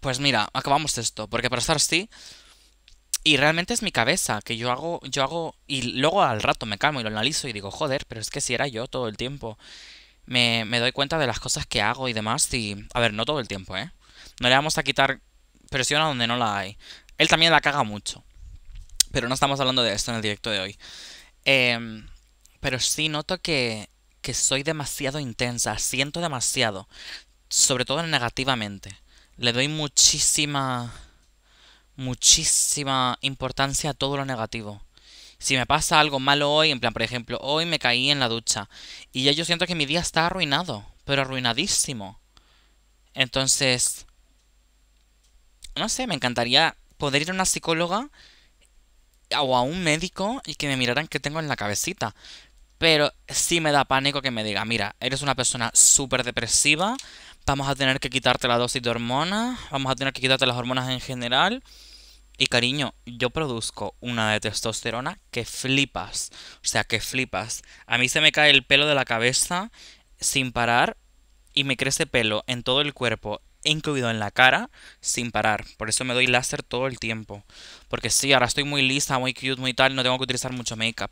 Pues mira, acabamos esto, porque para estar así y realmente es mi cabeza, que yo hago, yo hago, y luego al rato me calmo y lo analizo y digo, joder, pero es que si era yo todo el tiempo. Me, me doy cuenta de las cosas que hago y demás y... A ver, no todo el tiempo, ¿eh? No le vamos a quitar presión a donde no la hay. Él también la caga mucho. Pero no estamos hablando de esto en el directo de hoy. Eh, pero sí noto que, que soy demasiado intensa, siento demasiado. Sobre todo negativamente. Le doy muchísima muchísima importancia a todo lo negativo. Si me pasa algo malo hoy, en plan, por ejemplo, hoy me caí en la ducha y ya yo siento que mi día está arruinado, pero arruinadísimo. Entonces, no sé, me encantaría poder ir a una psicóloga o a un médico y que me miraran qué tengo en la cabecita. Pero sí me da pánico que me diga, mira, eres una persona súper depresiva, vamos a tener que quitarte la dosis de hormonas, vamos a tener que quitarte las hormonas en general y cariño, yo produzco una de testosterona que flipas. O sea, que flipas. A mí se me cae el pelo de la cabeza sin parar y me crece pelo en todo el cuerpo, incluido en la cara, sin parar. Por eso me doy láser todo el tiempo. Porque sí, ahora estoy muy lista, muy cute, muy tal, no tengo que utilizar mucho make-up.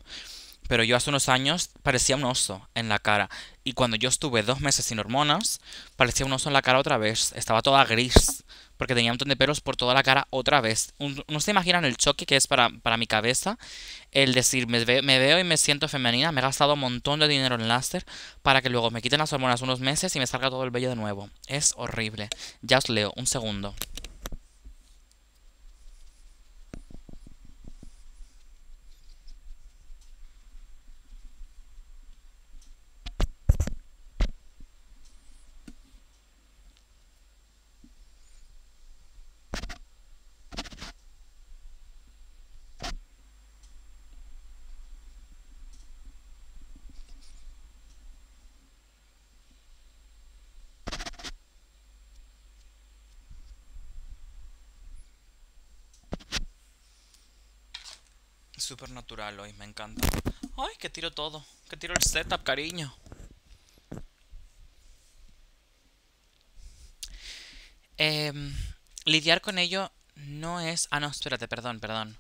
Pero yo hace unos años parecía un oso en la cara. Y cuando yo estuve dos meses sin hormonas, parecía un oso en la cara otra vez. Estaba toda gris porque tenía un montón de pelos por toda la cara otra vez. no se imaginan el choque que es para, para mi cabeza el decir, me, me, veo y me siento femenina, me he gastado un montón de dinero en láser para que luego me quiten las hormonas unos meses y me salga todo el vello de nuevo. Es horrible. Ya os leo, un segundo. Súper natural hoy, me encanta. Ay, que tiro todo. Que tiro el setup, cariño. Em, lidiar con ello no es... Ah, no, espérate, perdón, perdón.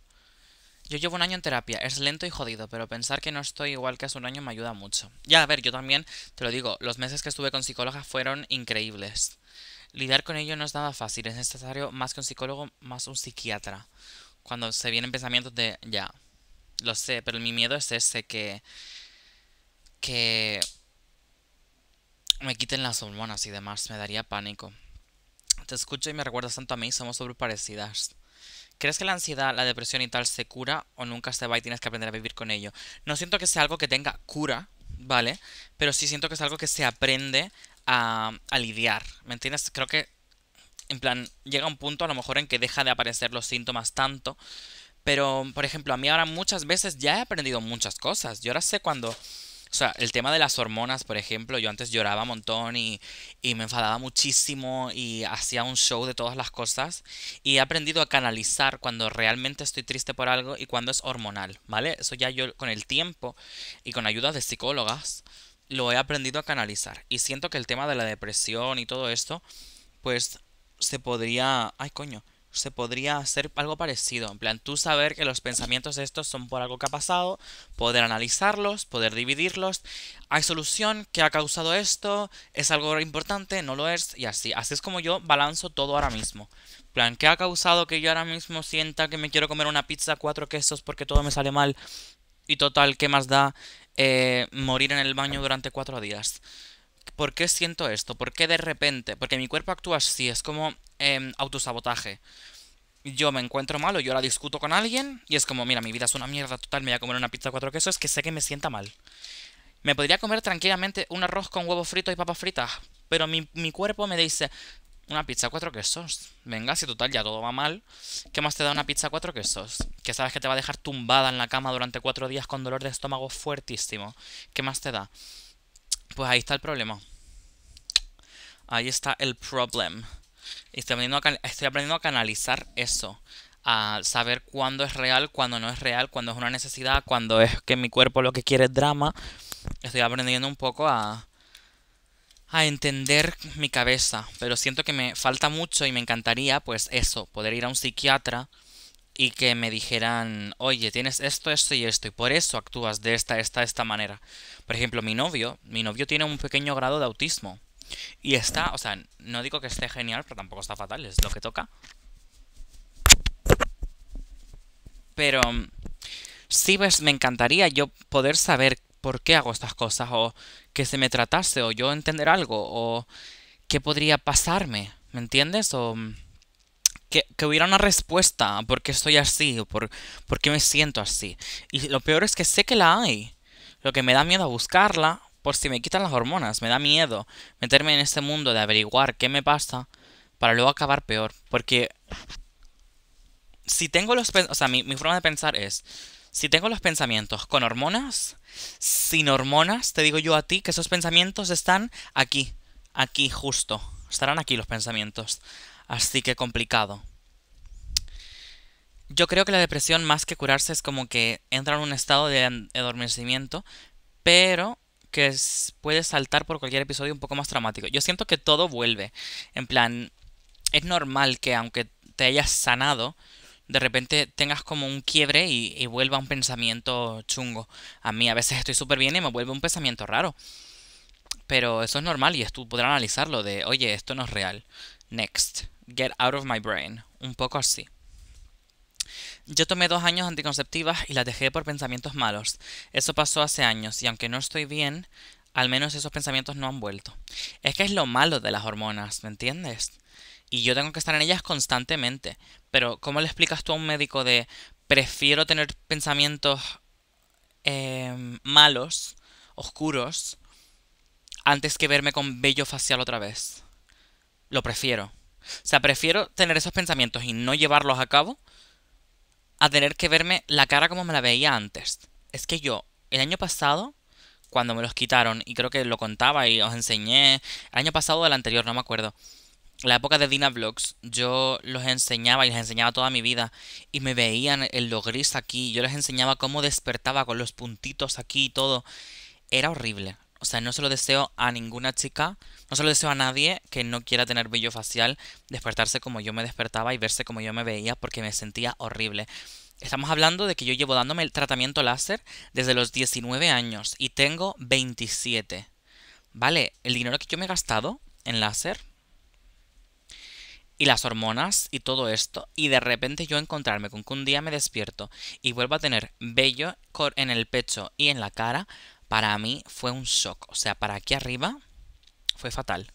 Yo llevo un año en terapia, es lento y jodido, pero pensar que no estoy igual que hace un año me ayuda mucho. Ya, a ver, yo también, te lo digo, los meses que estuve con psicóloga fueron increíbles. Lidiar con ello no es nada fácil, es necesario más que un psicólogo, más un psiquiatra. Cuando se vienen pensamientos de, ya, lo sé, pero mi miedo es ese, que... que... me quiten las hormonas y demás, me daría pánico. Te escucho y me recuerdas tanto a mí, somos sobre parecidas. ¿Crees que la ansiedad, la depresión y tal se cura o nunca se va y tienes que aprender a vivir con ello? No siento que sea algo que tenga cura, ¿vale? Pero sí siento que es algo que se aprende a, a lidiar. ¿Me entiendes? Creo que, en plan, llega un punto a lo mejor en que deja de aparecer los síntomas tanto. Pero, por ejemplo, a mí ahora muchas veces ya he aprendido muchas cosas. Yo ahora sé cuando o sea, el tema de las hormonas, por ejemplo, yo antes lloraba un montón y, y, me enfadaba muchísimo y hacía un show de todas las cosas y he aprendido a canalizar cuando realmente estoy triste por algo y cuando es hormonal, ¿vale? Eso ya yo con el tiempo y con ayuda de psicólogas lo he aprendido a canalizar y siento que el tema de la depresión y todo esto, pues se podría... Ay, coño se podría hacer algo parecido. En plan, tú saber que los pensamientos estos son por algo que ha pasado, poder analizarlos, poder dividirlos. ¿Hay solución? ¿Qué ha causado esto? ¿Es algo importante? ¿No lo es? Y así. Así es como yo balanzo todo ahora mismo. Plan, ¿qué ha causado que yo ahora mismo sienta que me quiero comer una pizza cuatro quesos porque todo me sale mal? Y total, ¿qué más da eh, morir en el baño durante cuatro días? ¿Por qué siento esto? ¿Por qué de repente? Porque mi cuerpo actúa así, es como eh, autosabotaje. Yo me encuentro mal o yo la discuto con alguien y es como, mira, mi vida es una mierda total, me voy a comer una pizza cuatro quesos, que sé que me sienta mal. Me podría comer tranquilamente un arroz con huevo frito y papas fritas, pero mi, mi cuerpo me dice, una pizza cuatro quesos. Venga, si total ya todo va mal, ¿qué más te da una pizza cuatro quesos? Que sabes que te va a dejar tumbada en la cama durante cuatro días con dolor de estómago fuertísimo. ¿Qué más te da? Pues ahí está el problema. Ahí está el problema. Estoy aprendiendo, a, estoy aprendiendo a canalizar eso. A saber cuándo es real, cuándo no es real, cuándo es una necesidad, cuándo es que mi cuerpo lo que quiere es drama. Estoy aprendiendo un poco a, a entender mi cabeza. Pero siento que me falta mucho y me encantaría, pues eso, poder ir a un psiquiatra y que me dijeran, oye, tienes esto, esto y esto, y por eso actúas de esta, esta, esta manera. Por ejemplo, mi novio, mi novio tiene un pequeño grado de autismo. Y está, o sea, no digo que esté genial, pero tampoco está fatal, es lo que toca. Pero sí, ves, me encantaría yo poder saber por qué hago estas cosas, o que se me tratase, o yo entender algo, o qué podría pasarme, ¿me entiendes? O que, que hubiera una respuesta a por qué estoy así, o por, por qué me siento así. Y lo peor es que sé que la hay. Lo que me da miedo a buscarla por si me quitan las hormonas. Me da miedo meterme en este mundo de averiguar qué me pasa para luego acabar peor. Porque si tengo los... O sea, mi, mi forma de pensar es... Si tengo los pensamientos con hormonas, sin hormonas, te digo yo a ti que esos pensamientos están aquí, aquí justo. Estarán aquí los pensamientos. Así que complicado. Yo creo que la depresión más que curarse es como que entra en un estado de adormecimiento, pero que puede saltar por cualquier episodio un poco más traumático. Yo siento que todo vuelve. En plan, es normal que aunque te hayas sanado, de repente tengas como un quiebre y, y vuelva un pensamiento chungo. A mí a veces estoy súper bien y me vuelve un pensamiento raro. Pero eso es normal y tú podrás analizarlo de, oye, esto no es real. Next. Get out of my brain. Un poco así. Yo tomé dos años anticonceptivas y las dejé por pensamientos malos. Eso pasó hace años y aunque no estoy bien, al menos esos pensamientos no han vuelto. Es que es lo malo de las hormonas, ¿me entiendes? Y yo tengo que estar en ellas constantemente. Pero ¿cómo le explicas tú a un médico de prefiero tener pensamientos eh, malos, oscuros, antes que verme con vello facial otra vez? Lo prefiero. O sea, prefiero tener esos pensamientos y no llevarlos a cabo a tener que verme la cara como me la veía antes. Es que yo, el año pasado, cuando me los quitaron, y creo que lo contaba y os enseñé, el año pasado o el anterior, no me acuerdo, la época de Dina Vlogs, yo los enseñaba y les enseñaba toda mi vida y me veían el lo gris aquí, yo les enseñaba cómo despertaba con los puntitos aquí y todo. Era horrible. O sea, no se lo deseo a ninguna chica, no se lo deseo a nadie que no quiera tener vello facial, despertarse como yo me despertaba y verse como yo me veía porque me sentía horrible. Estamos hablando de que yo llevo dándome el tratamiento láser desde los 19 años y tengo 27. ¿Vale? El dinero que yo me he gastado en láser y las hormonas y todo esto, y de repente yo encontrarme con que un día me despierto y vuelvo a tener vello en el pecho y en la cara, para mí fue un shock. O sea, para aquí arriba fue fatal.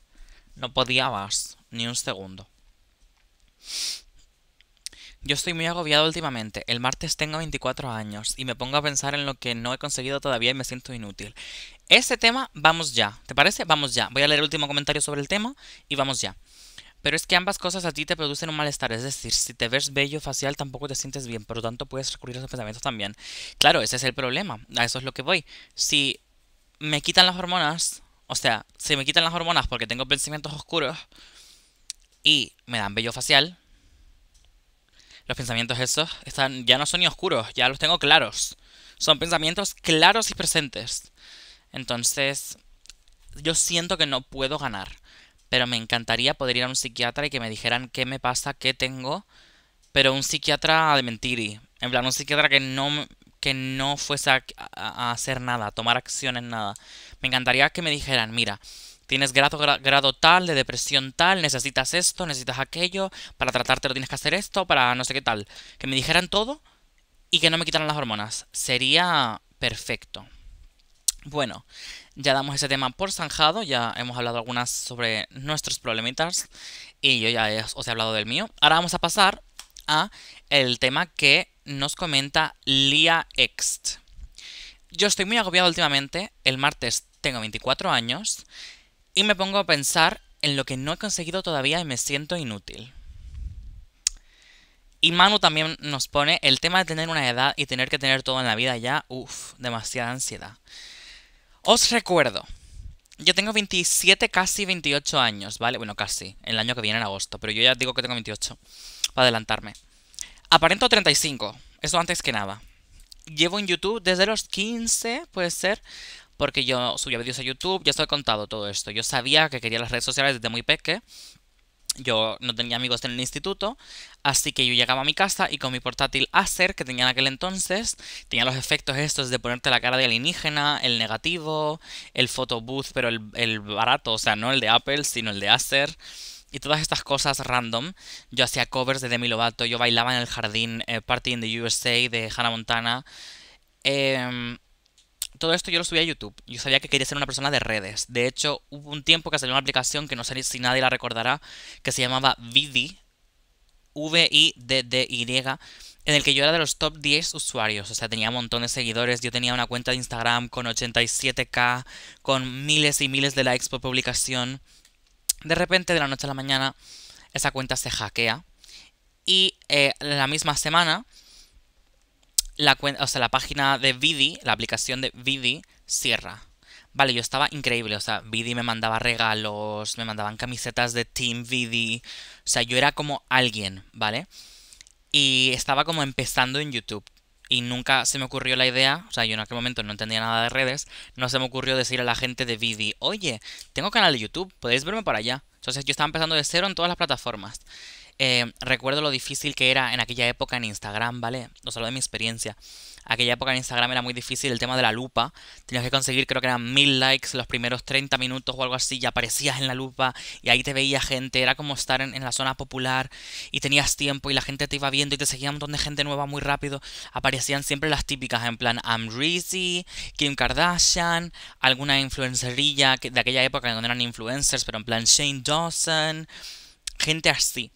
No podía más, ni un segundo. Yo estoy muy agobiado últimamente. El martes tengo 24 años y me pongo a pensar en lo que no he conseguido todavía y me siento inútil. Ese tema, vamos ya. ¿Te parece? Vamos ya. Voy a leer el último comentario sobre el tema y vamos ya. Pero es que ambas cosas a ti te producen un malestar, es decir, si te ves bello facial tampoco te sientes bien, por lo tanto puedes recurrir a esos pensamientos también. Claro, ese es el problema, a eso es lo que voy. Si me quitan las hormonas, o sea, si me quitan las hormonas porque tengo pensamientos oscuros y me dan bello facial, los pensamientos esos están, ya no son ni oscuros, ya los tengo claros. Son pensamientos claros y presentes. Entonces, yo siento que no puedo ganar pero me encantaría poder ir a un psiquiatra y que me dijeran qué me pasa, qué tengo, pero un psiquiatra de mentir, en plan un psiquiatra que no que no fuese a, hacer nada, a tomar acción en nada. Me encantaría que me dijeran, mira, tienes grado, grado tal, de depresión tal, necesitas esto, necesitas aquello, para tratarte lo tienes que hacer esto, para no sé qué tal. Que me dijeran todo y que no me quitaran las hormonas. Sería perfecto. Bueno, ya damos ese tema por zanjado, ya hemos hablado algunas sobre nuestros problemitas y yo ya os he hablado del mío. Ahora vamos a pasar a el tema que nos comenta Lia Ext. Yo estoy muy agobiado últimamente, el martes tengo 24 años y me pongo a pensar en lo que no he conseguido todavía y me siento inútil. Y Manu también nos pone el tema de tener una edad y tener que tener todo en la vida ya, uff, demasiada ansiedad. Os recuerdo, yo tengo 27, casi 28 años, ¿vale? Bueno, casi, el año que viene en agosto, pero yo ya digo que tengo 28, para adelantarme. Aparento 35, eso antes que nada. Llevo en YouTube desde los 15, puede ser, porque yo subía vídeos a YouTube, ya estoy contado todo esto. Yo sabía que quería las redes sociales desde muy peque, yo no tenía amigos en el instituto, así que yo llegaba a mi casa y con mi portátil Acer, que tenía en aquel entonces, tenía los efectos estos de ponerte la cara de alienígena, el negativo, el photobooth, pero el, barato, o sea, no el de Apple, sino el de Acer y todas estas cosas random. Yo hacía covers de Demi Lovato, yo bailaba en el jardín eh, Party in the USA de Hannah Montana. Eh, todo esto yo lo subí a YouTube. Yo sabía que quería ser una persona de redes. De hecho, hubo un tiempo que salió una aplicación que no sé si nadie la recordará, que se llamaba Vidi, V-I-D-D-Y, en el que yo era de los top 10 usuarios. O sea, tenía un montón de seguidores. Yo tenía una cuenta de Instagram con 87k, con miles y miles de likes por publicación. De repente, de la noche a la mañana, esa cuenta se hackea. Y eh, la misma semana la, o sea, la página de Vidi, la aplicación de Vidi, cierra. Vale, yo estaba increíble, o sea, Vidi me mandaba regalos, me mandaban camisetas de Team Vidi, o sea, yo era como alguien, ¿vale? Y estaba como empezando en YouTube. Y nunca se me ocurrió la idea, o sea, yo en aquel momento no entendía nada de redes, no se me ocurrió decir a la gente de Vidi, oye, tengo canal de YouTube, podéis verme para allá. Entonces yo estaba empezando de cero en todas las plataformas. Eh, recuerdo lo difícil que era en aquella época en Instagram, ¿vale? Os hablo de mi experiencia. Aquella época en Instagram era muy difícil el tema de la lupa. Tenías que conseguir, creo que eran mil likes los primeros 30 minutos o algo así. Y aparecías en la lupa y ahí te veía gente. Era como estar en, la zona popular y tenías tiempo y la gente te iba viendo y te seguía un montón de gente nueva muy rápido. Aparecían siempre las típicas, en plan Am Kim Kardashian, alguna influencerilla de aquella época no eran influencers, pero en plan Shane Dawson. Gente así.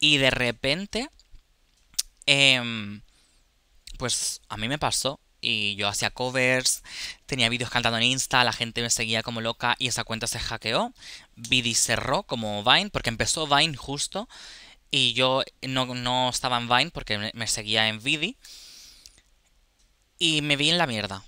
Y de repente, em, pues a mí me pasó y yo hacía covers, tenía vídeos cantando en Insta, la gente me seguía como loca y esa cuenta se hackeó. Vidi cerró como Vine, porque empezó Vine justo y yo no, estaba en Vine porque me, seguía en Vidi. Y me vi en la mierda.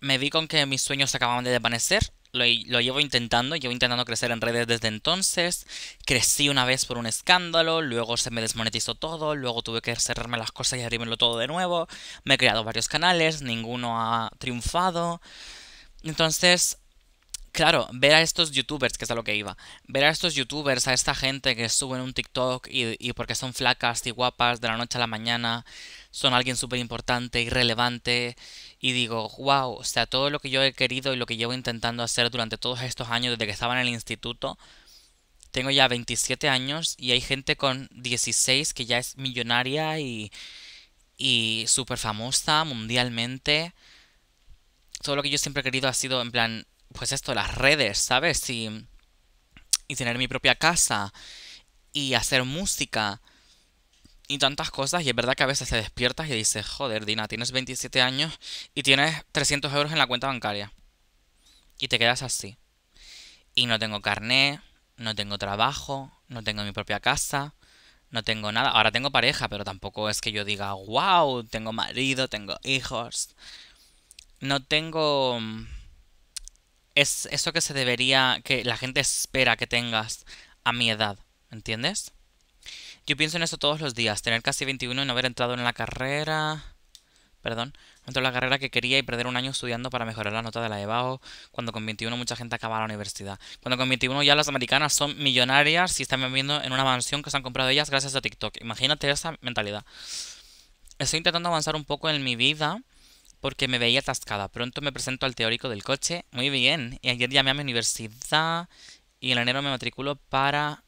Me vi con que mis sueños se acababan de desvanecer lo, lo, llevo intentando, llevo intentando crecer en redes desde entonces. Crecí una vez por un escándalo, luego se me desmonetizó todo, luego tuve que cerrarme las cosas y abrirlo todo de nuevo. Me he creado varios canales, ninguno ha triunfado. Entonces, Claro, ver a estos youtubers, que es a lo que iba, ver a estos youtubers, a esta gente que suben un TikTok y, y porque son flacas y guapas de la noche a la mañana, son alguien súper importante y relevante, y digo, wow, o sea, todo lo que yo he querido y lo que llevo intentando hacer durante todos estos años desde que estaba en el instituto, tengo ya 27 años y hay gente con 16 que ya es millonaria y, y súper famosa mundialmente. Todo lo que yo siempre he querido ha sido en plan pues esto, las redes, ¿sabes? Y, y tener mi propia casa y hacer música y tantas cosas. Y es verdad que a veces te despiertas y dices, joder, Dina, tienes 27 años y tienes 300 euros en la cuenta bancaria. Y te quedas así. Y no tengo carné, no tengo trabajo, no tengo mi propia casa, no tengo nada. Ahora tengo pareja, pero tampoco es que yo diga, wow, tengo marido, tengo hijos. No tengo es eso que se debería, que la gente espera que tengas a mi edad, ¿entiendes? Yo pienso en eso todos los días, tener casi 21 y no haber entrado en la carrera... Perdón, entrar en la carrera que quería y perder un año estudiando para mejorar la nota de la EBAO, cuando con 21 mucha gente acaba la universidad. Cuando con 21 ya las americanas son millonarias y están viviendo en una mansión que se han comprado ellas gracias a TikTok. Imagínate esa mentalidad. Estoy intentando avanzar un poco en mi vida porque me veía atascada. Pronto me presento al teórico del coche. Muy bien. Y ayer llamé a mi universidad y en enero me matriculo para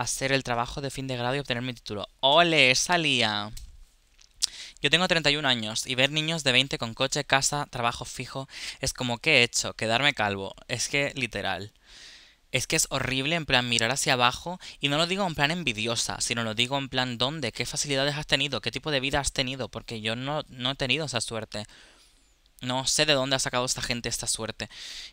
hacer el trabajo de fin de grado y obtener mi título. ¡Ole! Salía. Yo tengo 31 años y ver niños de 20 con coche, casa, trabajo fijo es como ¿qué he hecho? Quedarme calvo. Es que literal es que es horrible en plan mirar hacia abajo y no lo digo en plan envidiosa, sino lo digo en plan dónde, qué facilidades has tenido, qué tipo de vida has tenido, porque yo no, no he tenido esa suerte. No sé de dónde ha sacado esta gente esta suerte.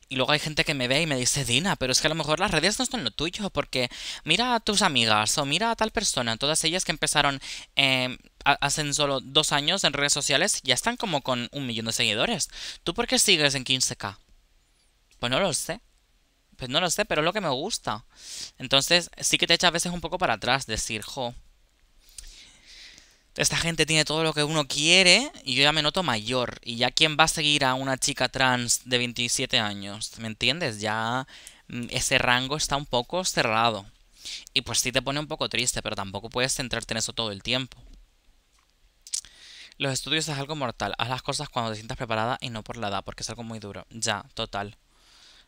Y luego hay gente que me ve y me dice, Dina, pero es que a lo mejor las redes no son lo tuyo, porque mira a tus amigas o mira a tal persona, todas ellas que empezaron eh, hacen solo dos años en redes sociales, ya están como con un millón de seguidores. ¿Tú por qué sigues en 15k? Pues no lo sé. Pues no lo sé, pero es lo que me gusta. Entonces sí que te echa a veces un poco para atrás, decir, jo, esta gente tiene todo lo que uno quiere y yo ya me noto mayor. Y ya quién va a seguir a una chica trans de 27 años, ¿me entiendes? Ya mm, ese rango está un poco cerrado. Y pues sí te pone un poco triste, pero tampoco puedes centrarte en eso todo el tiempo. Los estudios es algo mortal. Haz las cosas cuando te sientas preparada y no por la edad, porque es algo muy duro. Ya, total.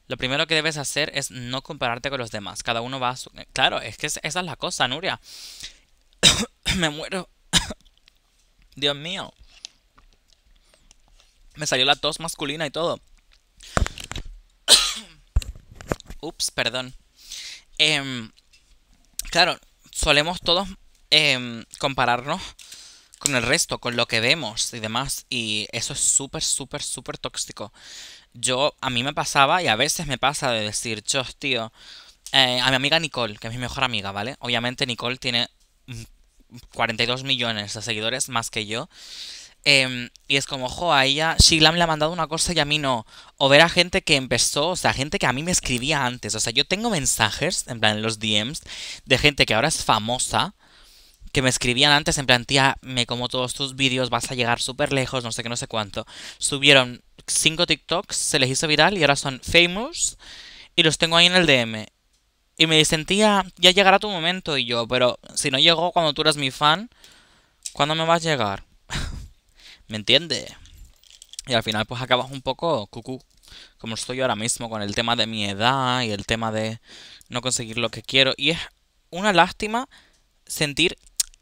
Lo primero que debes hacer es no compararte con los demás. Cada uno va a su... Claro, es que esa es la cosa, Nuria. Me muero. Dios mío. Me salió la tos masculina y todo. Ups, perdón. Em, claro, solemos todos em, compararnos con el resto, con lo que vemos y demás. Y eso es súper, súper, súper tóxico yo, a mí me pasaba y a veces me pasa de decir, chos, tío, eh, a mi amiga Nicole, que es mi mejor amiga, ¿vale? Obviamente Nicole tiene 42 millones de seguidores más que yo. Em, y es como, jo, a ella Shiglam le ha mandado una cosa y a mí no. O ver a gente que empezó, o sea, gente que a mí me escribía antes. O sea, yo tengo mensajes, en plan, en los DMs, de gente que ahora es famosa, que me escribían antes, en plan, tía, me como todos tus vídeos, vas a llegar súper lejos, no sé qué, no sé cuánto. Subieron cinco TikToks, se les hizo viral y ahora son famous y los tengo ahí en el DM. Y me dicen, tía, ya llegará tu momento. Y yo, pero si no llegó cuando tú eres mi fan, ¿cuándo me vas a llegar? ¿Me entiende? Y al final pues acabas un poco cucú. Como estoy ahora mismo con el tema de mi edad y el tema de no conseguir lo que quiero. Y es una lástima sentir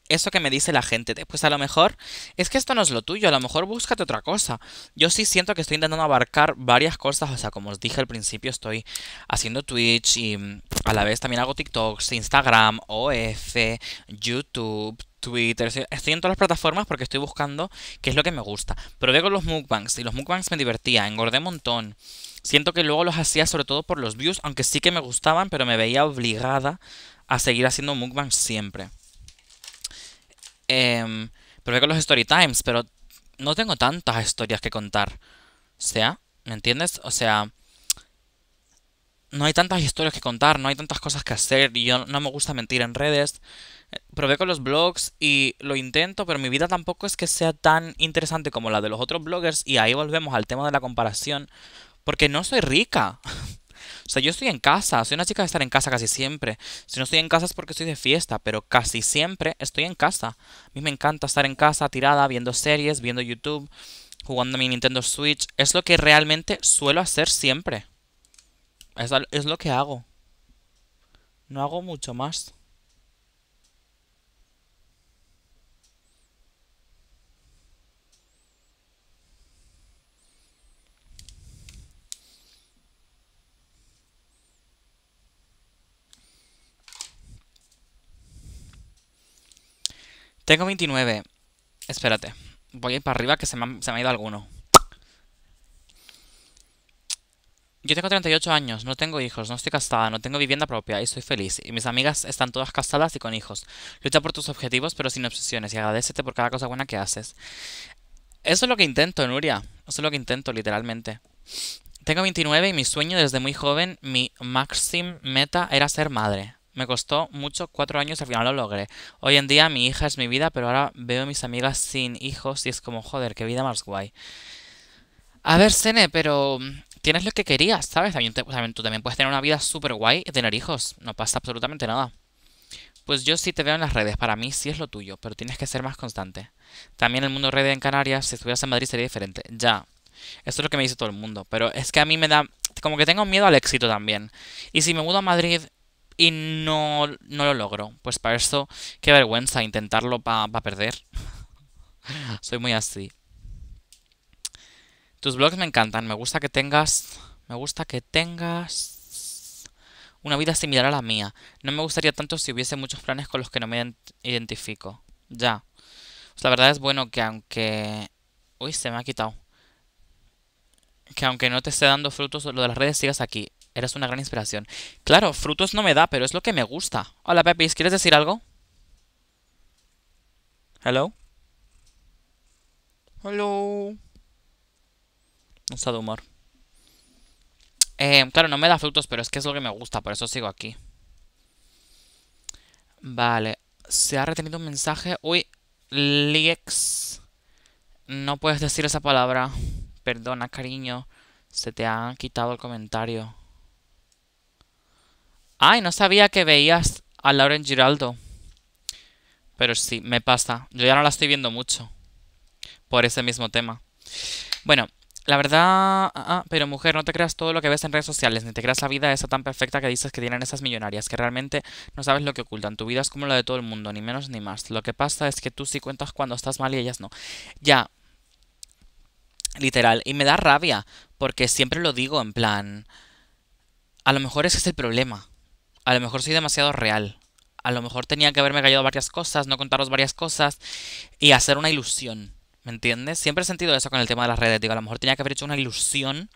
eso que me dice la gente. Pues a lo mejor es que esto no es lo tuyo, a lo mejor búscate otra cosa. Yo sí siento que estoy intentando abarcar varias cosas, o sea, como os dije al principio, estoy haciendo Twitch y mm, a la vez también hago TikToks, Instagram, OF, YouTube, Twitter, estoy en todas las plataformas porque estoy buscando qué es lo que me gusta. Pero veo los mukbangs y los mukbangs me divertía, engordé un montón. Siento que luego los hacía sobre todo por los views, aunque sí que me gustaban, pero me veía obligada a seguir haciendo mukbangs siempre. Eh, con los story times, pero no tengo tantas historias que contar. O sea, ¿me entiendes? O sea, no hay tantas historias que contar, no hay tantas cosas que hacer y yo no me gusta mentir en redes. Eh, probé con los blogs y lo intento, pero mi vida tampoco es que sea tan interesante como la de los otros bloggers y ahí volvemos al tema de la comparación, porque no soy rica. O sea, yo estoy en casa, soy una chica de estar en casa casi siempre. Si no estoy en casa es porque estoy de fiesta, pero casi siempre estoy en casa. A mí me encanta estar en casa, tirada, viendo series, viendo YouTube, jugando a mi Nintendo Switch. Es lo que realmente suelo hacer siempre. Es, es lo que hago. No hago mucho más. Tengo 29. Espérate. Voy a ir para arriba que se me, ha ido alguno. Yo tengo 38 años, no tengo hijos, no estoy casada, no tengo vivienda propia y soy feliz. Y mis amigas están todas casadas y con hijos. Lucha por tus objetivos pero sin obsesiones y agradecete por cada cosa buena que haces. Eso es lo que intento, Nuria. Eso es lo que intento, literalmente. Tengo 29 y mi sueño desde muy joven, mi maxim meta era ser madre. Me costó mucho, cuatro años, al final lo logré. Hoy en día mi hija es mi vida, pero ahora veo a mis amigas sin hijos y es como, joder, qué vida más guay. A ver, Sene, pero tienes lo que querías, ¿sabes? También, tú también puedes tener una vida súper guay y tener hijos. No pasa absolutamente nada. Pues yo sí te veo en las redes. Para mí sí es lo tuyo, pero tienes que ser más constante. También el mundo red en Canarias, si estuvieras en Madrid sería diferente. Ya. Esto es lo que me dice todo el mundo. Pero es que a mí me da... Como que tengo miedo al éxito también. Y si me mudo a Madrid y no, no lo logro, pues para eso, qué vergüenza intentarlo para perder. Soy muy así. Tus blogs me encantan. Me gusta que tengas... Me gusta que tengas... Una vida similar a la mía. No me gustaría tanto si hubiese muchos planes con los que no me identifico. Ya. Pues la verdad es bueno que aunque... Uy, se me ha quitado. Que aunque no te esté dando frutos lo de las redes, sigas aquí. Eres una gran inspiración. Claro, frutos no me da, pero es lo que me gusta. Hola, Pepis, ¿quieres decir algo? Hello? Hello? Un de humor. Eh, claro, no me da frutos, pero es que es lo que me gusta, por eso sigo aquí. Vale. Se ha retenido un mensaje. Uy, Liex. No puedes decir esa palabra. Perdona, cariño. Se te ha quitado el comentario. Ay, no sabía que veías a Lauren Giraldo. Pero sí, me pasa. Yo ya no la estoy viendo mucho. Por ese mismo tema. Bueno, la verdad, ah, ah, pero mujer, no te creas todo lo que ves en redes sociales, ni te creas la vida esa tan perfecta que dices que tienen esas millonarias, que realmente no sabes lo que ocultan. Tu vida es como la de todo el mundo, ni menos ni más. Lo que pasa es que tú sí cuentas cuando estás mal y ellas no. Ya. Literal. Y me da rabia, porque siempre lo digo en plan... A lo mejor ese es el problema. A lo mejor soy demasiado real. A lo mejor tenía que haberme callado varias cosas, no contaros varias cosas y hacer una ilusión. ¿Me entiendes? Siempre he sentido eso con el tema de las redes. Digo, a lo mejor tenía que haber hecho una ilusión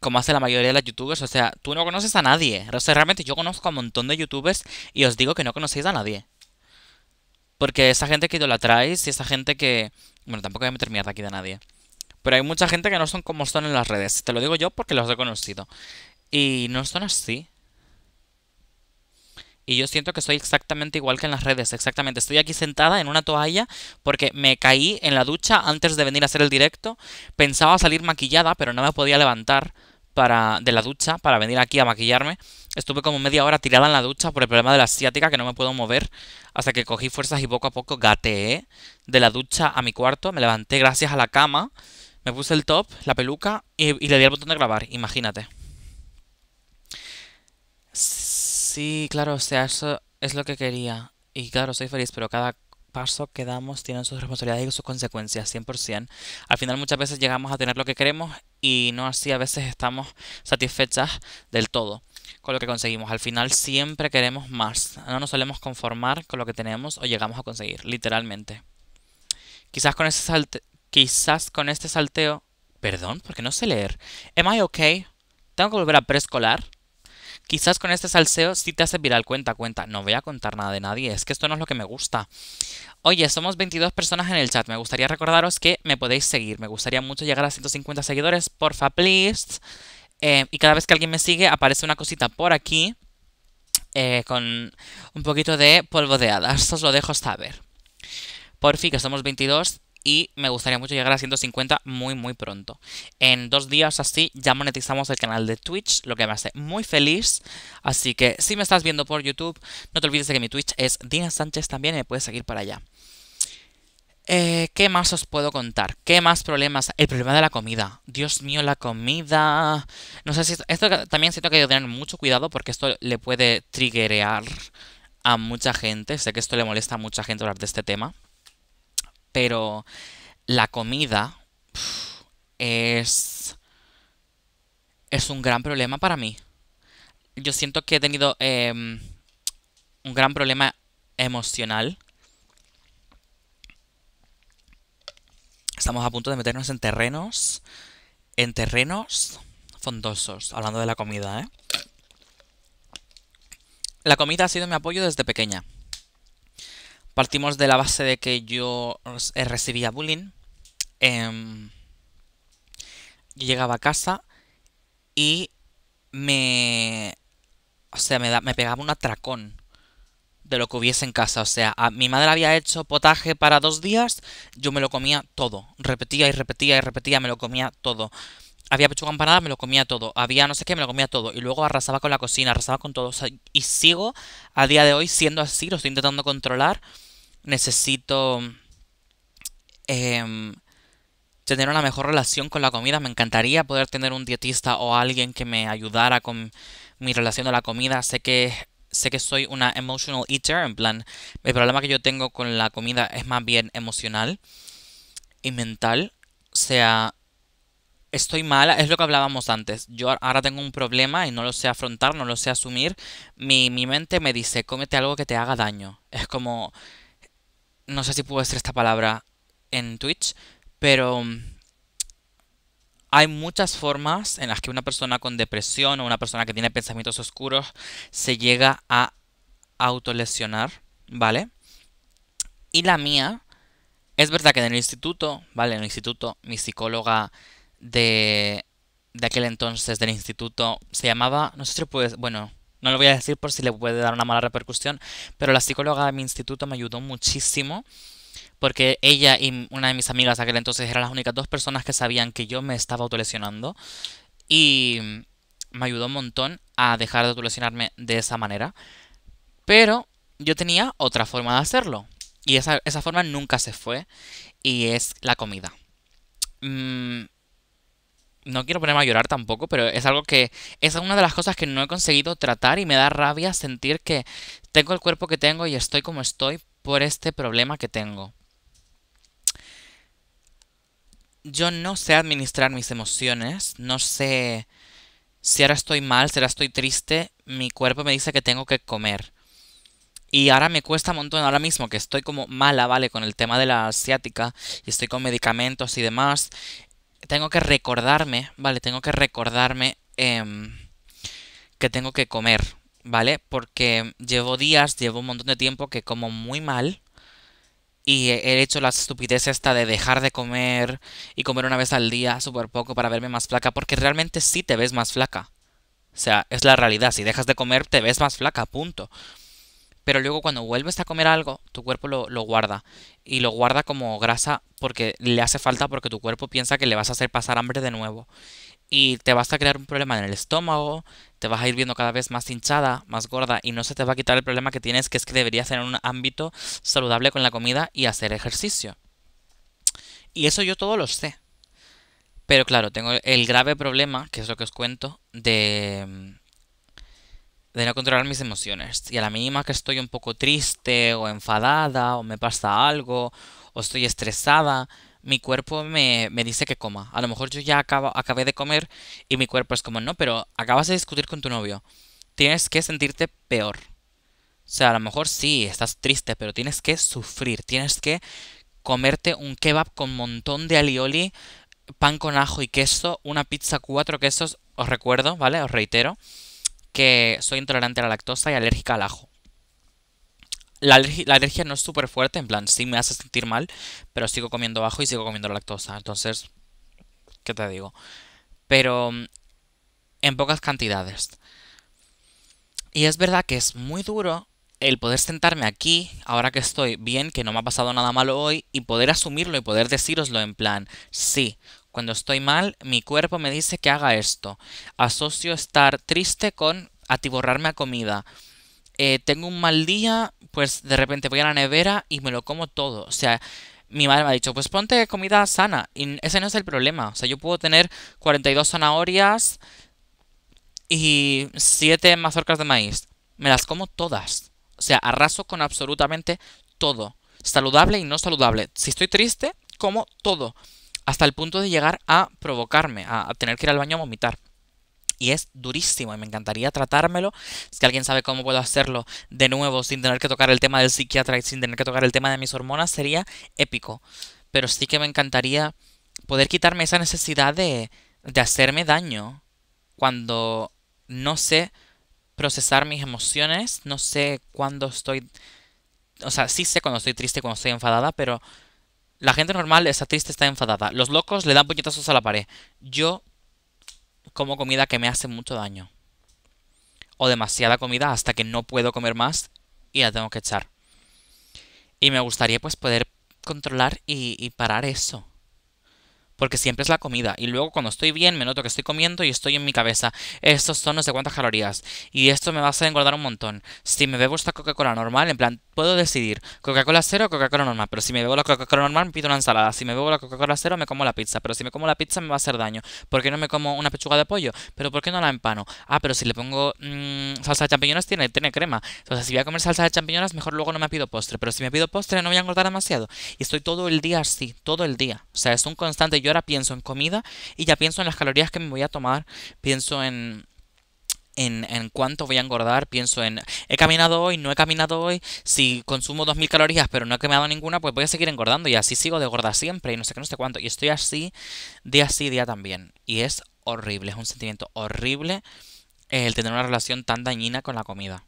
como hace la mayoría de las youtubers. O sea, tú no conoces a nadie. O sea, realmente yo conozco a un montón de youtubers y os digo que no conocéis a nadie. Porque esa gente que idolatráis y esa gente que... Bueno, tampoco voy a meter mierda aquí de nadie. Pero hay mucha gente que no son como son en las redes. Te lo digo yo porque los he conocido. Y no son así. Y yo siento que soy exactamente igual que en las redes, exactamente. Estoy aquí sentada en una toalla porque me caí en la ducha antes de venir a hacer el directo. Pensaba salir maquillada, pero no me podía levantar para de la ducha para venir aquí a maquillarme. Estuve como media hora tirada en la ducha por el problema de la asiática que no me puedo mover hasta que cogí fuerzas y poco a poco gateé de la ducha a mi cuarto, me levanté gracias a la cama, me puse el top, la peluca y, y le di al botón de grabar, imagínate. Sí, claro, o sea, eso es lo que quería. Y claro, soy feliz, pero cada paso que damos tiene sus responsabilidades y sus consecuencias, 100%. Al final muchas veces llegamos a tener lo que queremos y no así a veces estamos satisfechas del todo con lo que conseguimos. Al final siempre queremos más. No nos solemos conformar con lo que tenemos o llegamos a conseguir, literalmente. Quizás con este salte quizás con este salteo, perdón, porque no sé leer. Am I okay? ¿Tengo que volver a preescolar? Quizás con este salseo sí te hace viral cuenta, cuenta. No voy a contar nada de nadie, es que esto no es lo que me gusta. Oye, somos 22 personas en el chat. Me gustaría recordaros que me podéis seguir. Me gustaría mucho llegar a 150 seguidores. Porfa, please. Eh, y cada vez que alguien me sigue aparece una cosita por aquí eh, con un poquito de polvo de hadas. Os lo dejo saber. Por fin que somos 22 y me gustaría mucho llegar a 150 muy muy pronto. En dos días así ya monetizamos el canal de Twitch, lo que me hace muy feliz. Así que si me estás viendo por YouTube, no te olvides de que mi Twitch es Dina Sánchez también y me puedes seguir para allá. Eh, ¿Qué más os puedo contar? ¿Qué más problemas? El problema de la comida. Dios mío, la comida. No sé si esto, también siento que hay que tener mucho cuidado porque esto le puede triggerear a mucha gente. Sé que esto le molesta a mucha gente hablar de este tema. Pero la comida es. Es un gran problema para mí. Yo siento que he tenido em, un gran problema emocional Estamos a punto de meternos en terrenos. En terrenos fondosos. Hablando de la comida, ¿eh? La comida ha sido mi apoyo desde pequeña. Partimos de la base de que yo recibía bullying. Em, yo llegaba a casa y me... O sea, me, da, me pegaba un atracón de lo que hubiese en casa. O sea, mi madre había hecho potaje para dos días, yo me lo comía todo. Repetía y repetía y repetía, me lo comía todo. Había pechuga empanada, me lo comía todo. Había no sé qué, me lo comía todo. Y luego arrasaba con la cocina, arrasaba con todo. y sigo a día de hoy siendo así, lo estoy intentando controlar. Necesito em, tener una mejor relación con la comida. Me encantaría poder tener un dietista o alguien que me ayudara con mi relación a la comida. Sé que sé que soy una emotional eater, en plan, el problema que yo tengo con la comida es más bien emocional y mental. O sea, estoy mala, es lo que hablábamos antes. Yo ahora tengo un problema y no lo sé afrontar, no lo sé asumir. Mi, mi mente me dice, cómete algo que te haga daño. Es como, no sé si puedo decir esta palabra en Twitch, pero hay muchas formas en las que una persona con depresión o una persona que tiene pensamientos oscuros se llega a autolesionar, ¿vale? Y la mía, es verdad que en el instituto, ¿vale? En el instituto, mi psicóloga de, de aquel entonces del instituto se llamaba, no sé si bueno, no lo voy a decir por si le puede dar una mala repercusión, pero la psicóloga de mi instituto me ayudó muchísimo porque ella y una de mis amigas aquel entonces eran las únicas dos personas que sabían que yo me estaba autolesionando y me ayudó un montón a dejar de autolesionarme de esa manera. Pero yo tenía otra forma de hacerlo y esa, forma nunca se fue y es la comida. Mm, no quiero ponerme a llorar tampoco, pero es algo que es una de las cosas que no he conseguido tratar y me da rabia sentir que tengo el cuerpo que tengo y estoy como estoy por este problema que tengo yo no sé administrar mis emociones, no sé si ahora estoy mal, si ahora estoy triste, mi cuerpo me dice que tengo que comer. Y ahora me cuesta un montón, ahora mismo que estoy como mala, ¿vale? Con el tema de la asiática y estoy con medicamentos y demás, tengo que recordarme, ¿vale? Tengo que recordarme em, que tengo que comer, ¿vale? Porque llevo días, llevo un montón de tiempo que como muy mal y he hecho la estupidez esta de dejar de comer y comer una vez al día súper poco para verme más flaca, porque realmente sí te ves más flaca. O sea, es la realidad, si dejas de comer te ves más flaca, punto. Pero luego cuando vuelves a comer algo, tu cuerpo lo, lo, guarda. Y lo guarda como grasa porque le hace falta porque tu cuerpo piensa que le vas a hacer pasar hambre de nuevo y te vas a crear un problema en el estómago, te vas a ir viendo cada vez más hinchada, más gorda y no se te va a quitar el problema que tienes que es que deberías tener un ámbito saludable con la comida y hacer ejercicio. Y eso yo todo lo sé. Pero claro, tengo el grave problema, que es lo que os cuento, de de no controlar mis emociones. Y a la mínima que estoy un poco triste o enfadada o me pasa algo o estoy estresada, mi cuerpo me, me, dice que coma. A lo mejor yo ya acabo, acabé de comer y mi cuerpo es como, no, pero acabas de discutir con tu novio. Tienes que sentirte peor. O sea, a lo mejor sí, estás triste, pero tienes que sufrir. Tienes que comerte un kebab con montón de alioli, pan con ajo y queso, una pizza cuatro quesos. Os recuerdo, ¿vale? Os reitero que soy intolerante a la lactosa y alérgica al ajo la, alergia, no es súper fuerte, en plan, sí me hace sentir mal, pero sigo comiendo ajo y sigo comiendo lactosa. Entonces, ¿qué te digo? Pero en pocas cantidades. Y es verdad que es muy duro el poder sentarme aquí, ahora que estoy bien, que no me ha pasado nada malo hoy, y poder asumirlo y poder decíroslo en plan, sí, cuando estoy mal, mi cuerpo me dice que haga esto. Asocio estar triste con atiborrarme a comida. Eh, tengo un mal día, pues de repente voy a la nevera y me lo como todo. O sea, mi madre me ha dicho, pues ponte comida sana. Y ese no es el problema. O sea, yo puedo tener 42 zanahorias y 7 mazorcas de maíz. Me las como todas. O sea, arraso con absolutamente todo. Saludable y no saludable. Si estoy triste, como todo. Hasta el punto de llegar a provocarme, a, tener que ir al baño a vomitar. Y es durísimo y me encantaría tratármelo. Que alguien sabe cómo puedo hacerlo de nuevo sin tener que tocar el tema del psiquiatra y sin tener que tocar el tema de mis hormonas sería épico. Pero sí que me encantaría poder quitarme esa necesidad de, de hacerme daño cuando no sé procesar mis emociones, no sé cuándo estoy... O sea, sí sé cuando estoy triste, cuando estoy enfadada, pero la gente normal está triste, está enfadada. Los locos le dan puñetazos a la pared. Yo como comida que me hace mucho daño. O demasiada comida hasta que no puedo comer más y la tengo que echar. Y me gustaría pues poder controlar y, y parar eso porque siempre es la comida. Y luego cuando estoy bien me noto que estoy comiendo y estoy en mi cabeza. Estos son no sé cuántas calorías. Y esto me va a hacer engordar un montón. Si me bebo esta Coca-Cola normal, en plan, puedo decidir Coca-Cola cero o Coca-Cola normal. Pero si me bebo la Coca-Cola normal, me pido una ensalada. Si me bebo la Coca-Cola cero, me como la pizza. Pero si me como la pizza, me va a hacer daño. ¿Por qué no me como una pechuga de pollo? ¿Pero por qué no la empano? Ah, pero si le pongo mmm, salsa de champiñones, tiene, tiene crema. O sea, si voy a comer salsa de champiñones, mejor luego no me pido postre. Pero si me pido postre, no voy a engordar demasiado. Y estoy todo el día así, todo el día. O sea, es un constante. Yo ahora pienso en comida y ya pienso en las calorías que me voy a tomar, pienso en, en, en, cuánto voy a engordar, pienso en he caminado hoy, no he caminado hoy, si consumo 2000 calorías pero no he quemado ninguna, pues voy a seguir engordando y así sigo de gorda siempre y no sé qué, no sé cuánto. Y estoy así día sí, día también. Y es horrible, es un sentimiento horrible el tener una relación tan dañina con la comida.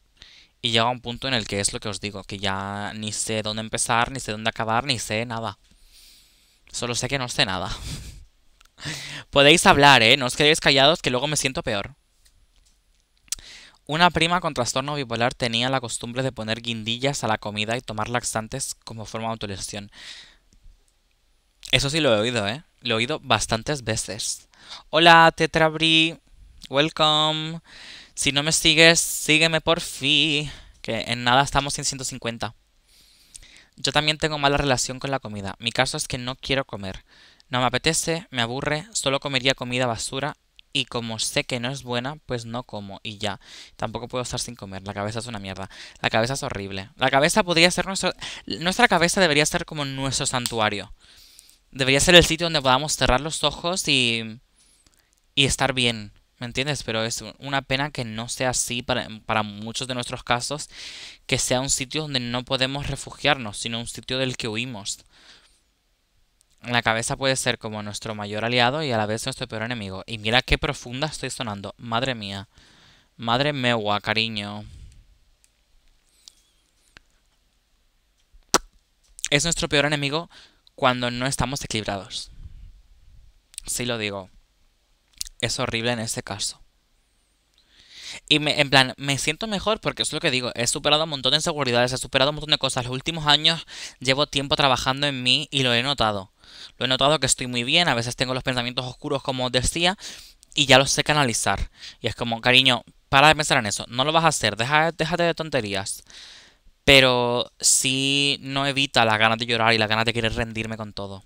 Y llega un punto en el que es lo que os digo, que ya ni sé dónde empezar, ni sé dónde acabar, ni sé nada. Solo sé que no sé nada. Podéis hablar, ¿eh? No os quedéis callados que luego me siento peor. Una prima con trastorno bipolar tenía la costumbre de poner guindillas a la comida y tomar laxantes como forma de autolesión. Eso sí lo he oído, ¿eh? Lo he oído bastantes veces. Hola, Tetrabri. Welcome. Si no me sigues, sígueme por fin. Que en nada estamos en 150. Yo también tengo mala relación con la comida. Mi caso es que no quiero comer. No me apetece, me aburre, solo comería comida basura y como sé que no es buena, pues no como y ya. Tampoco puedo estar sin comer. La cabeza es una mierda. La cabeza es horrible. La cabeza podría ser nuestro... Nuestra cabeza debería ser como nuestro santuario. Debería ser el sitio donde podamos cerrar los ojos y... y estar bien. ¿Me entiendes? Pero es una pena que no sea así para, para muchos de nuestros casos, que sea un sitio donde no podemos refugiarnos, sino un sitio del que huimos la cabeza puede ser como nuestro mayor aliado y a la vez nuestro peor enemigo. Y mira qué profunda estoy sonando. Madre mía. Madre mewa, cariño. Es nuestro peor enemigo cuando no estamos equilibrados. Sí lo digo. Es horrible en este caso. Y me, en plan, me siento mejor porque es lo que digo, he superado un montón de inseguridades, he superado un montón de cosas. Los últimos años llevo tiempo trabajando en mí y lo he notado. Lo he notado que estoy muy bien, a veces tengo los pensamientos oscuros como decía y ya los sé canalizar. Y es como, cariño, para de pensar en eso, no lo vas a hacer, deja, déjate de tonterías. Pero sí no evita las ganas de llorar y las ganas de querer rendirme con todo.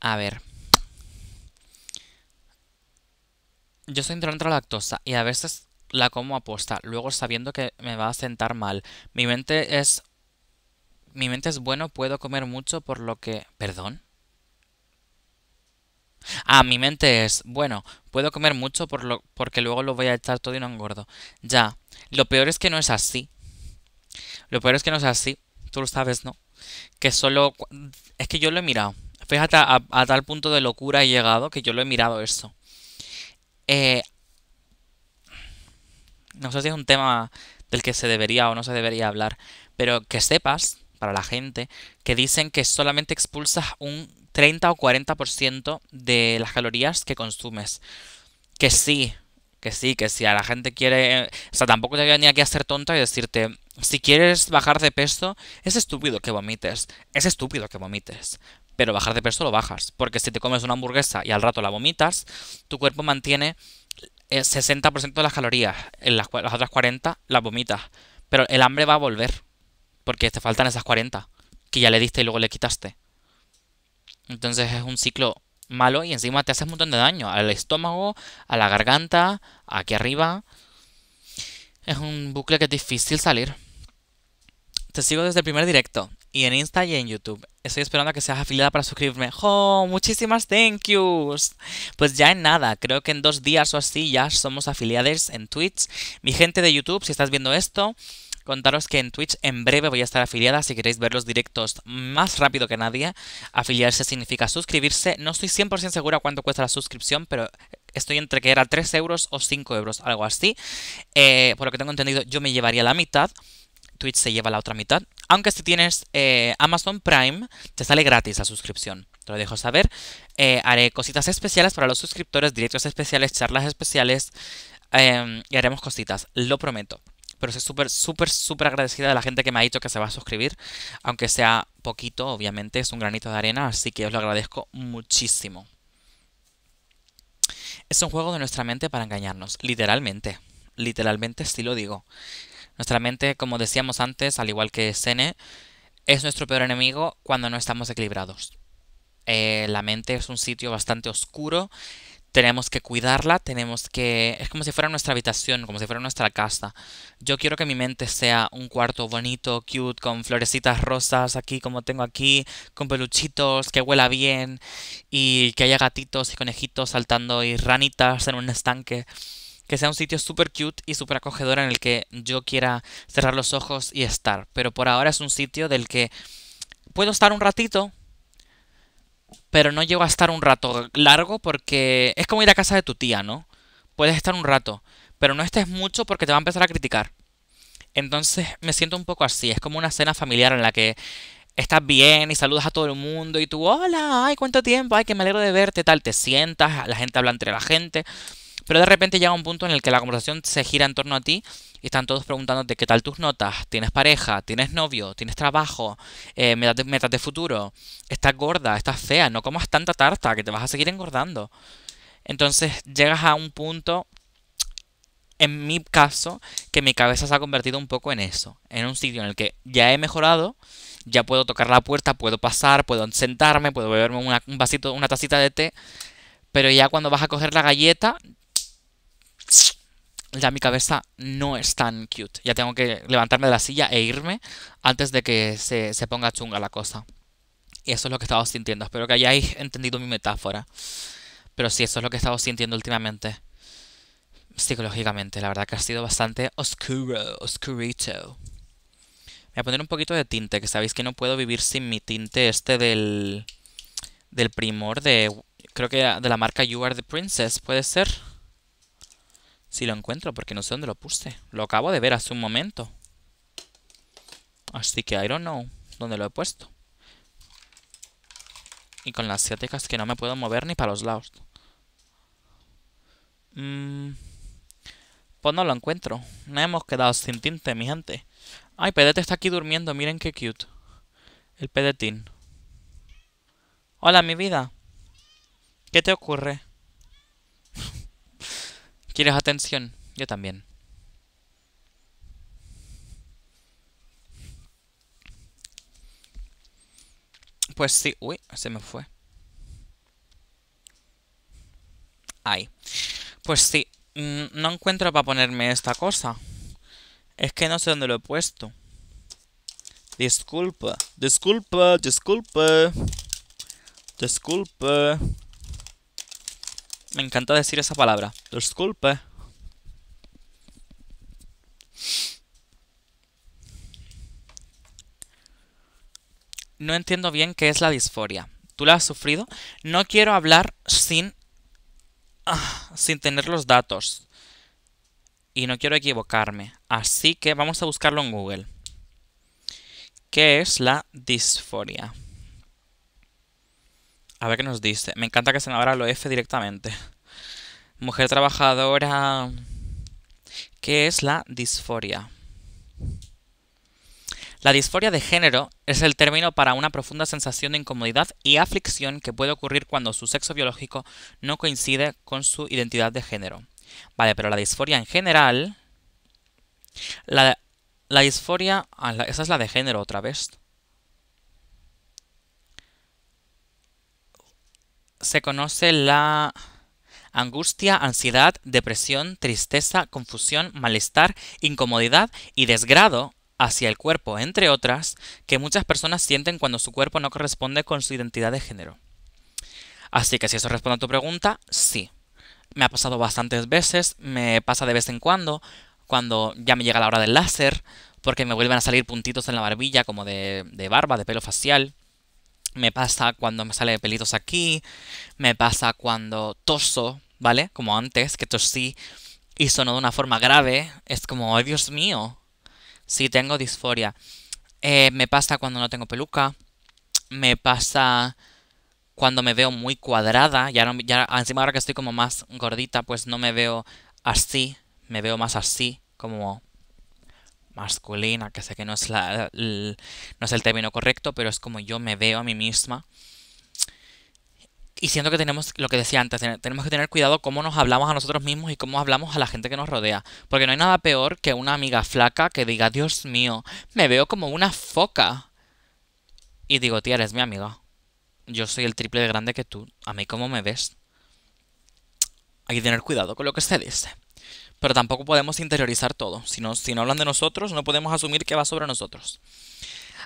A ver. Yo soy intolerante a la lactosa y a veces la como aposta, luego sabiendo que me va a sentar mal. Mi mente es mi mente es bueno, puedo comer mucho por lo que... ¿Perdón? Ah, mi mente es, bueno, puedo comer mucho por lo, porque luego lo voy a echar todo y no engordo. Ya, lo peor es que no es así. Lo peor es que no es así. Tú lo sabes, ¿no? Que solo... Es que yo lo he mirado. Fíjate, a, a tal punto de locura he llegado que yo lo he mirado eso. Eh, no sé si es un tema del que se debería o no se debería hablar, pero que sepas para la gente que dicen que solamente expulsas un 30 o 40% de las calorías que consumes. Que sí, que sí, que si a la gente quiere... O sea, tampoco te voy a aquí a ser tonta y decirte, si quieres bajar de peso, es estúpido que vomites. Es estúpido que vomites. Pero bajar de peso lo bajas. Porque si te comes una hamburguesa y al rato la vomitas, tu cuerpo mantiene el 60% de las calorías. En las, las otras 40 las vomitas. Pero el hambre va a volver. Porque te faltan esas 40. Que ya le diste y luego le quitaste. Entonces es un ciclo malo y encima te hace un montón de daño. Al estómago, a la garganta, aquí arriba. Es un bucle que es difícil salir. Te sigo desde el primer directo. Y en Insta y en YouTube. Estoy esperando a que seas afiliada para suscribirme. ¡Oh! Muchísimas thank yous. Pues ya en nada, creo que en dos días o así ya somos afiliados en Twitch. Mi gente de YouTube, si estás viendo esto, contaros que en Twitch en breve voy a estar afiliada. Si queréis ver los directos más rápido que nadie, afiliarse significa suscribirse. No estoy 100% segura cuánto cuesta la suscripción, pero estoy entre que era 3 euros o 5 euros, algo así. Eh, por lo que tengo entendido, yo me llevaría la mitad. Twitch se lleva la otra mitad. Aunque si tienes eh, Amazon Prime, te sale gratis la suscripción. Te lo dejo saber. Eh, haré cositas especiales para los suscriptores, directos especiales, charlas especiales. Y haremos cositas, lo prometo. Pero soy súper, súper, súper agradecida de la gente que me ha dicho que se va a suscribir. Aunque sea poquito, obviamente, es un granito de arena. Así que os lo agradezco muchísimo. Es un juego de nuestra mente para engañarnos. Literalmente. Literalmente sí lo digo. Nuestra mente, como decíamos antes, al igual que Sene, es nuestro peor enemigo cuando no estamos equilibrados. Eh, la mente es un sitio bastante oscuro. Tenemos que cuidarla, tenemos que... Es como si fuera nuestra habitación, como si fuera nuestra casa. Yo quiero que mi mente sea un cuarto bonito, cute, con florecitas rosas aquí como tengo aquí, con peluchitos, que huela bien y que haya gatitos y conejitos saltando y ranitas en un estanque que sea un sitio súper cute y súper acogedor en el que yo quiera cerrar los ojos y estar. Pero por ahora es un sitio del que puedo estar un ratito, pero no llego a estar un rato largo porque es como ir a casa de tu tía, ¿no? Puedes estar un rato, pero no estés mucho porque te va a empezar a criticar. Entonces me siento un poco así, es como una cena familiar en la que estás bien y saludas a todo el mundo y tú, hola, ay, cuánto tiempo, ay, que me alegro de verte, tal, te sientas, la gente habla entre la gente. Pero de repente llega un punto en el que la conversación se gira en torno a ti y están todos preguntándote qué tal tus notas, tienes pareja, tienes novio, tienes trabajo, eh, metas, de, futuro, estás gorda, estás fea, no comas tanta tarta que te vas a seguir engordando. Entonces llegas a un punto, en mi caso, que mi cabeza se ha convertido un poco en eso, en un sitio en el que ya he mejorado, ya puedo tocar la puerta, puedo pasar, puedo sentarme, puedo beberme un vasito, una tacita de té, pero ya cuando vas a coger la galleta, ya mi cabeza no es tan cute. Ya tengo que levantarme de la silla e irme antes de que se, ponga chunga la cosa. Y eso es lo que he sintiendo. Espero que hayáis entendido mi metáfora. Pero sí, eso es lo que he estado sintiendo últimamente. Psicológicamente, la verdad que ha sido bastante oscuro, oscurito. Voy a poner un poquito de tinte, que sabéis que no puedo vivir sin mi tinte este del... Del primor de... Creo que de la marca You Are the Princess, ¿puede ser? Si lo encuentro, porque no sé dónde lo puse. Lo acabo de ver hace un momento. Así que I don't know dónde lo he puesto. Y con las asiáticas que no me puedo mover ni para los lados. Mm, pues no lo encuentro. No hemos quedado sin tinte, mi gente. Ay, Pedete está aquí durmiendo. Miren qué cute. El pedetín. Hola, mi vida. ¿Qué te ocurre? ¿Quieres atención? Yo también. Pues sí. Uy, se me fue. Ahí. Pues sí. Mm, no encuentro para ponerme esta cosa. Es que no sé dónde lo he puesto. Disculpa. Disculpa, disculpa. Disculpa. Me encanta decir esa palabra. Disculpe. No entiendo bien qué es la disforia. ¿Tú la has sufrido? No quiero hablar sin... Ah, sin tener los datos. Y no quiero equivocarme. Así que vamos a buscarlo en Google. ¿Qué es la disforia? A ver qué nos dice. Me encanta que se me abra lo F directamente. Mujer trabajadora. ¿Qué es la disforia? La disforia de género es el término para una profunda sensación de incomodidad y aflicción que puede ocurrir cuando su sexo biológico no coincide con su identidad de género. Vale, pero la disforia en general... La, la disforia... Ah, esa es la de género otra vez. Se conoce la angustia, ansiedad, depresión, tristeza, confusión, malestar, incomodidad y desgrado hacia el cuerpo, entre otras, que muchas personas sienten cuando su cuerpo no corresponde con su identidad de género. Así que si eso responde a tu pregunta, sí. Me ha pasado bastantes veces, me pasa de vez en cuando, cuando ya me llega la hora del láser, porque me vuelven a salir puntitos en la barbilla como de, de barba, de pelo facial. Me pasa cuando me sale pelitos aquí, me pasa cuando toso, ¿vale? Como antes, que tosí y sonó de una forma grave. Es como, ¡ay Dios mío! Sí, tengo disforia. Eh, me pasa cuando no tengo peluca. Me pasa cuando me veo muy cuadrada. Ya, no, encima ahora que estoy como más gordita, pues no me veo así. Me veo más así, como masculina, que sé que no es, la, no es el término correcto, pero es como yo me veo a mí misma. Y siento que tenemos, lo que decía antes, tenemos que tener cuidado cómo nos hablamos a nosotros mismos y cómo hablamos a la gente que nos rodea. Porque no hay nada peor que una amiga flaca que diga, Dios mío, me veo como una foca. Y digo, tía, eres mi amiga. Yo soy el triple de grande que tú. A mí, ¿cómo me ves? Hay que tener cuidado con lo que se dice. Pero tampoco podemos interiorizar todo. Si no, si no hablan de nosotros, no podemos asumir que va sobre nosotros.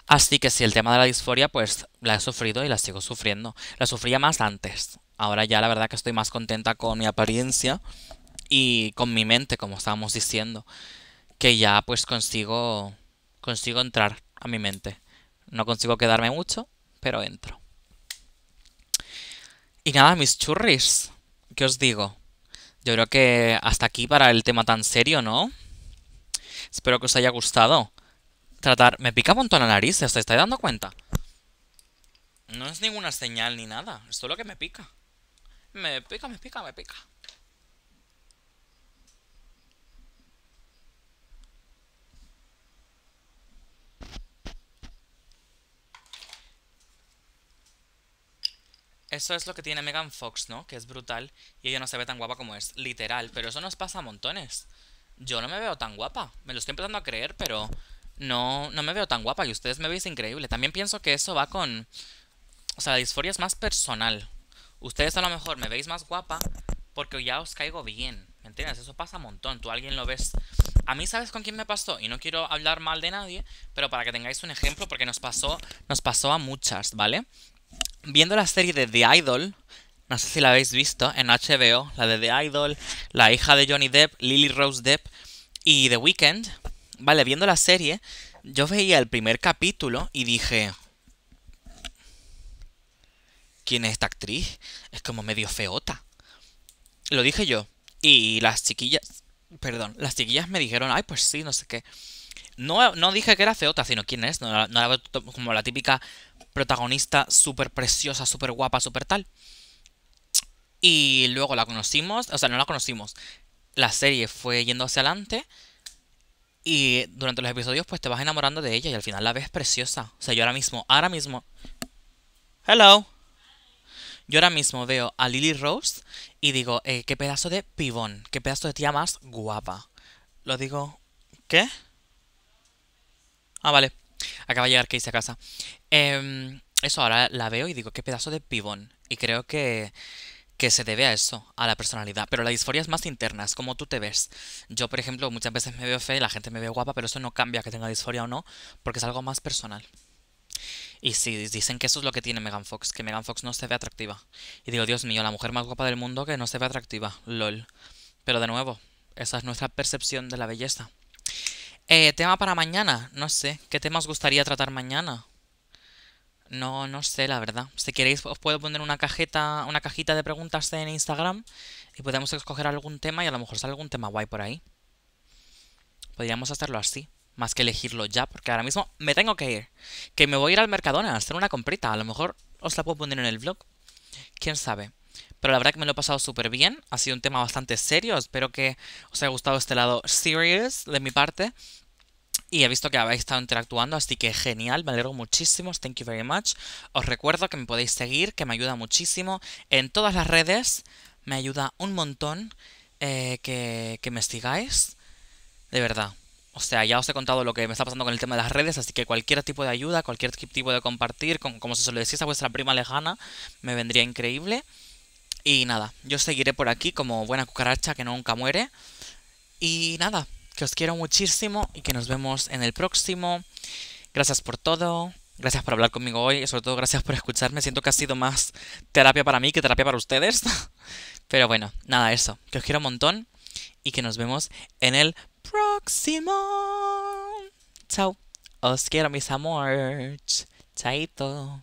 Así que si el tema de la disforia, pues la he sufrido y la sigo sufriendo. La sufría más antes. Ahora ya la verdad que estoy más contenta con mi apariencia y con mi mente, como estábamos diciendo. Que ya pues consigo, consigo entrar a mi mente. No consigo quedarme mucho, pero entro. Y nada, mis churris. ¿Qué os digo? Yo creo que hasta aquí para el tema tan serio, ¿no? Espero que os haya gustado tratar... Me pica un montón la nariz, ¿os estáis dando cuenta? No es ninguna señal ni nada, es solo que me pica. Me pica, me pica, me pica. Eso es lo que tiene Megan Fox, ¿no? Que es brutal y ella no se ve tan guapa como es, literal. Pero eso nos pasa a montones. Yo no me veo tan guapa. Me lo estoy empezando a creer, pero no, no me veo tan guapa y ustedes me veis increíble. También pienso que eso va con... O sea, la disforia es más personal. Ustedes a lo mejor me veis más guapa porque ya os caigo bien. ¿Me entiendes? Eso pasa un montón. Tú a alguien lo ves. A mí, ¿sabes con quién me pasó? Y no quiero hablar mal de nadie, pero para que tengáis un ejemplo, porque nos pasó, nos pasó a muchas, ¿vale? Viendo la serie de The Idol, no sé si la habéis visto, en HBO, la de The Idol, la hija de Johnny Depp, Lily Rose Depp y The Weeknd, Vale, viendo la serie, yo veía el primer capítulo y dije... ¿Quién es esta actriz? Es como medio feota. Lo dije yo. Y las chiquillas... Perdón, las chiquillas me dijeron, ay, pues sí, no sé qué. No, no dije que era feota, sino quién es. No, no era como la típica protagonista súper preciosa, súper guapa, súper tal. Y luego la conocimos, o sea, no la conocimos. La serie fue yendo hacia adelante y durante los episodios, pues te vas enamorando de ella y al final la ves preciosa. O sea, yo ahora mismo, ahora mismo. Hello. Yo ahora mismo veo a Lily Rose y digo, eh, qué pedazo de pibón, qué pedazo de tía más guapa. Lo digo, ¿qué? Ah, vale. Acaba de llegar Casey a casa. Eh, eso ahora la veo y digo, qué pedazo de pibón. Y creo que que se debe a eso, a la personalidad. Pero la disforia es más interna, es como tú te ves. Yo, por ejemplo, muchas veces me veo fea y la gente me ve guapa, pero eso no cambia que tenga disforia o no, porque es algo más personal. Y sí, dicen que eso es lo que tiene Megan Fox, que Megan Fox no se ve atractiva. Y digo, Dios mío, la mujer más guapa del mundo que no se ve atractiva, lol. Pero de nuevo, esa es nuestra percepción de la belleza. Eh, tema para mañana, no sé, ¿qué temas gustaría tratar mañana? No, no sé, la verdad. Si queréis, os puedo poner una cajeta, una cajita de preguntas en Instagram y podemos escoger algún tema y a lo mejor sale algún tema guay por ahí. Podríamos hacerlo así. más que elegirlo ya, porque ahora mismo me tengo que ir. Que me voy a ir al Mercadona a hacer una comprita. A lo mejor os la puedo poner en el vlog. Quién sabe. Pero la verdad que me lo he pasado súper bien. Ha sido un tema bastante serio. Espero que os haya gustado este lado serious de mi parte. Y he visto que habéis estado interactuando, así que genial, me alegro muchísimo, thank you very much. Os recuerdo que me podéis seguir, que me ayuda muchísimo en todas las redes, me ayuda un montón eh, que, me sigáis, de verdad. O sea, ya os he contado lo que me está pasando con el tema de las redes, así que cualquier tipo de ayuda, cualquier tipo de compartir, como, si se lo decís a vuestra prima lejana, me vendría increíble. Y nada, yo seguiré por aquí como buena cucaracha que nunca muere. Y nada, que os quiero muchísimo y que nos vemos en el próximo. Gracias por todo. Gracias por hablar conmigo hoy y sobre todo gracias por escucharme. Siento que ha sido más terapia para mí que terapia para ustedes. Pero bueno, nada, eso. Que os quiero un montón y que nos vemos en el próximo. Chao. Os quiero mis amores. Chaito.